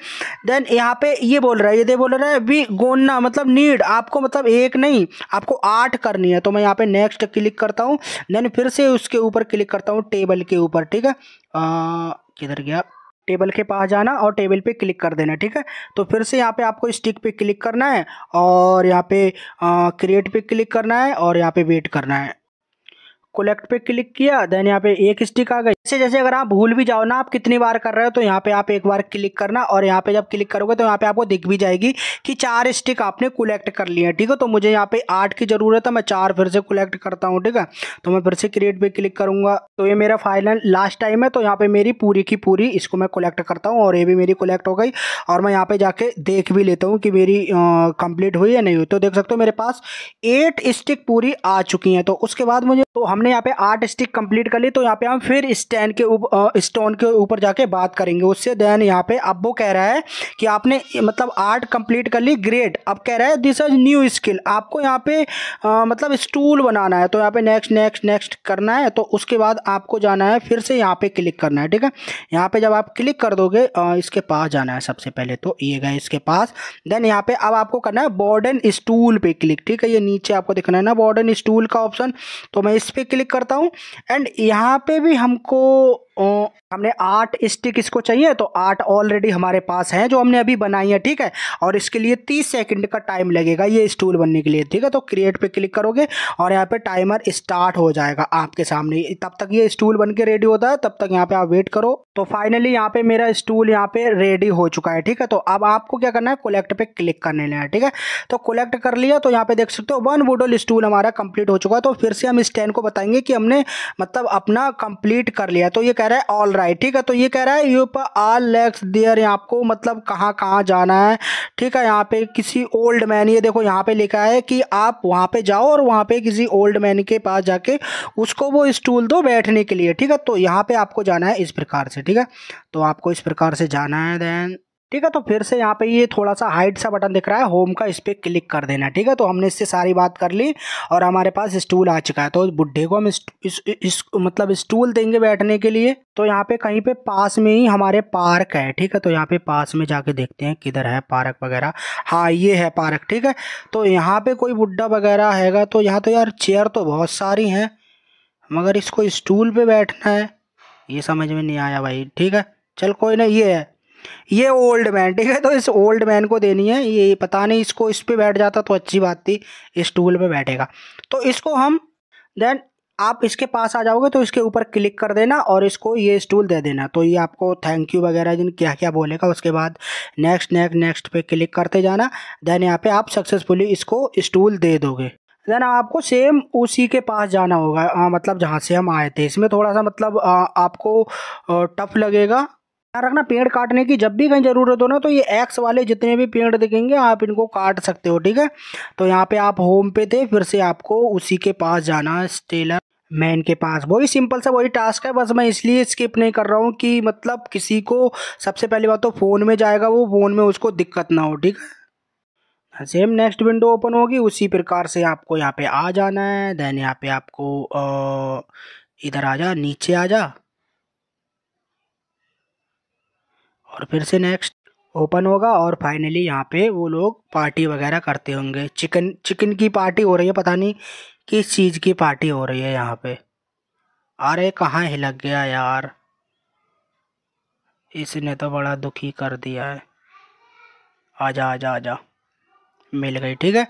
Speaker 1: देन यहाँ पे ये बोल रहा है, ये दे बोल रहा है वी गोन्ना मतलब नीड आपको मतलब एक नहीं, आपको आठ करनी है। तो मैं यहाँ पे नेक्स्ट क्लिक करता हूँ देन फिर से उसके ऊपर क्लिक करता हूँ टेबल के ऊपर, ठीक है? किधर गया? टेबल के पास जाना और टेबल पे क्लिक कर देना, ठीक है? तो फिर से यहाँ पे आपको स्टिक पे क्लिक करना है और यहाँ पे क्रिएट पे क्लिक करना है और यहाँ पे वेट करना है। कोलेक्ट पे क्लिक किया देन यहाँ पे एक स्टिक आ गई। जैसे जैसे अगर आप भूल भी जाओ ना, आप कितनी बार कर रहे हो तो यहाँ पे आप एक बार क्लिक करना और यहाँ पे जब क्लिक करोगे तो यहाँ पे आपको दिख भी जाएगी कि चार स्टिक आपने कलेक्ट कर लिया ठीक है? तो मुझे यहाँ पे आठ की ज़रूरत है, मैं चार फिर से कलेक्ट करता हूँ, ठीक है? तो मैं फिर से क्रिएट पे क्लिक करूँगा। तो ये मेरा फाइनल लास्ट टाइम है तो यहाँ पे मेरी पूरी की पूरी इसको मैं कलेक्ट करता हूँ और ये भी मेरी कलेक्ट हो गई और मैं यहाँ पे जाके देख भी लेता हूँ कि मेरी कंप्लीट हुई या नहीं हुई। तो देख सकते हो मेरे पास एट स्टिक पूरी आ चुकी हैं तो उसके बाद मुझे तो हमने यहाँ पे आठ स्टिक कंप्लीट कर ली तो यहाँ पे हम फिर स्टैंड के ऊपर स्टोन के ऊपर जाके बात करेंगे। उससे देन यहाँ पे अब वो कह रहा है कि आपने मतलब आठ कंप्लीट कर ली ग्रेट अब कह रहा है दिस इज़ न्यू स्किल आपको यहाँ पे आ, मतलब स्टूल बनाना है तो यहाँ पे नेक्स्ट नेक्स्ट नेक्स्ट करना है तो उसके बाद आपको जाना है फिर से यहाँ पे क्लिक करना है ठीक है? यहाँ पे जब आप क्लिक कर दोगे आ, इसके पास जाना है सबसे पहले तो ये गए इसके पास। देन यहाँ पे अब आपको करना है बॉर्डन स्टूल पे क्लिक ठीक है? ये नीचे आपको दिखना है ना बॉर्डन स्टूल का ऑप्शन तो मैं इस पर करता हूँ। एंड यहाँ पे भी हमको हमने आठ स्टिक इसको चाहिए तो आठ ऑलरेडी हमारे पास हैं, जो हमने अभी बनाई है, ठीक है? और इसके लिए तीस सेकंड का टाइम लगेगा ये स्टूल बनने के लिए, ठीक है? तो क्रिएट पे क्लिक करोगे और यहाँ पे टाइमर स्टार्ट हो जाएगा आपके सामने। तब तक ये स्टूल बन के रेडी होता है, तब तक यहाँ पे आप वेट करो। तो फाइनली यहाँ पे मेरा स्टूल यहाँ पे रेडी हो चुका है, ठीक है? तो अब आपको क्या करना है कोलेक्ट पे क्लिक करने लेना है, ठीक है? तो कोलेक्ट कर लिया तो यहाँ पे देख सकते हो वन वुडल स्टूल हमारा कंप्लीट हो चुका है तो फिर से हम स्टैंड को बताएँगे। कि हमने मतलब अपना कंप्लीट कर लिया। तो ये कह रहा है ऑल राइट ठीक है? तो ये कह रहा है यू पर आल लेक्स देयर आपको मतलब कहाँ कहाँ जाना है? ठीक है, यहाँ पे किसी ओल्ड मैन ये देखो यहाँ पे लिखा है कि आप वहाँ पे जाओ और वहाँ पे किसी ओल्ड मैन के पास जाके उसको वो स्टूल दो बैठने के लिए, ठीक है? तो यहाँ पे आपको जाना है इस प्रकार से, ठीक है? तो आपको इस प्रकार से जाना है देन ठीक है तो फिर से यहाँ पे ये थोड़ा सा हाइट सा बटन दिख रहा है होम का इस पर क्लिक कर देना ठीक है? तो हमने इससे सारी बात कर ली और हमारे पास स्टूल आ चुका है। तो बुढ़े को हम इस, इस, इस मतलब स्टूल देंगे बैठने के लिए तो यहाँ पे कहीं पे पास में ही हमारे पार्क है ठीक है? तो यहाँ पे पास में जाके देखते हैं किधर है पार्क वगैरह। हाँ ये है पार्क ठीक है? तो यहाँ पे कोई बुढ़ा वगैरह हैगा तो यहाँ तो यार चेयर तो बहुत सारी हैं मगर इसको स्टूल पर बैठना है ये समझ में नहीं आया भाई ठीक है? चल कोई ना ये है। ये ओल्ड मैन ठीक है? तो इस ओल्ड मैन को देनी है। ये पता नहीं इसको इस पर बैठ जाता तो अच्छी बात थी। स्टूल पर बैठेगा। तो इसको हम देन आप इसके पास आ जाओगे तो इसके ऊपर क्लिक कर देना और इसको ये स्टूल दे देना। तो ये आपको थैंक यू वगैरह जिन क्या क्या बोलेगा उसके बाद नेक्स्ट नेक्स्ट नेक्स्ट पे क्लिक करते जाना। देन यहाँ पे आप सक्सेसफुली इसको स्टूल दे दोगे। देन आपको सेम उसी के पास जाना होगा। आ, मतलब जहाँ से हम आए थे। इसमें थोड़ा सा मतलब आ, आपको टफ लगेगा। रखना, पेड़ काटने की जब भी कहीं ज़रूरत हो ना तो ये एक्स वाले जितने भी पेड़ दिखेंगे, आप इनको काट सकते हो, ठीक है? तो यहाँ पे आप होम पे थे, फिर से आपको उसी के पास जाना स्टेलर मैन के पास। वही सिंपल सा वही टास्क है, बस मैं इसलिए स्किप नहीं कर रहा हूँ कि मतलब किसी को सबसे पहली बात तो फ़ोन में जाएगा वो फ़ोन में उसको दिक्कत ना हो, ठीक है? सेम नेक्स्ट विंडो ओपन होगी, उसी प्रकार से आपको यहाँ पे आ जाना है देन यहाँ पे आपको इधर आ जा, नीचे आ जा। और फिर से नेक्स्ट ओपन होगा और फाइनली यहाँ पे वो लोग पार्टी वगैरह करते होंगे। चिकन चिकन की पार्टी हो रही है, पता नहीं किस चीज़ की पार्टी हो रही है यहाँ पे। अरे कहाँ हिलक गया यार। इसने तो बड़ा दुखी कर दिया है। आजा आजा आजा। मिल गई, ठीक है।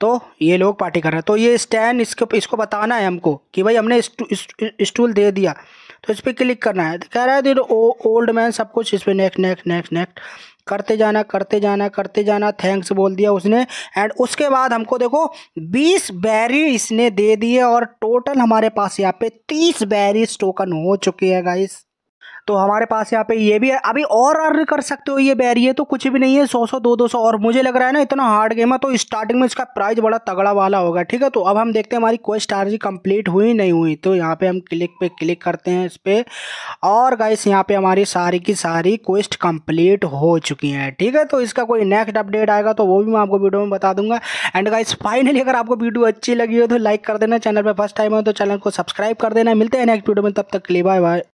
Speaker 1: तो ये लोग पार्टी कर रहे हैं। तो ये स्टैंड इसको इसको बताना है हमको कि भाई हमने स्टूल दे दिया। तो इस पर क्लिक करना है। तो कह रहा है ओल्ड मैन सब कुछ इस पर नेक्स्ट नेक्स्ट नेक्स्ट नेक्स्ट करते जाना करते जाना करते जाना थैंक्स बोल दिया उसने। एंड उसके बाद हमको देखो 20 बैरी इसने दे दिए और टोटल हमारे पास यहाँ पे 30 बैरीज टोकन हो चुके हैं गाइस तो हमारे पास यहाँ पे ये भी है। अभी और अर्न कर सकते हो ये बैरियर तो कुछ भी नहीं है। सौ सौ, दो दो सौ। और मुझे लग रहा है ना, इतना हार्ड गेम है तो स्टार्टिंग में इसका प्राइस बड़ा तगड़ा वाला होगा, ठीक है? तो अब हम देखते हैं हमारी कोई स्टार जी कंप्लीट हुई, नहीं हुई। तो यहाँ पे हम क्लिक पे क्लिक करते हैं इस पर और गाइस यहाँ पे हमारी सारी की सारी क्वेस्ट कंप्लीट हो चुकी हैं, ठीक है? तो इसका कोई नेक्स्ट अपडेट आएगा तो वो भी मैं आपको वीडियो में बता दूँगा। एंड गाइस फाइनली अगर आपको वीडियो अच्छी लगी हो तो लाइक कर देना। चैनल पर फ़र्स्ट टाइम हो तो चैनल को सब्सक्राइब कर देना। मिलते हैं नेक्स्ट वीडियो में, तब तक के लिए बाय बाय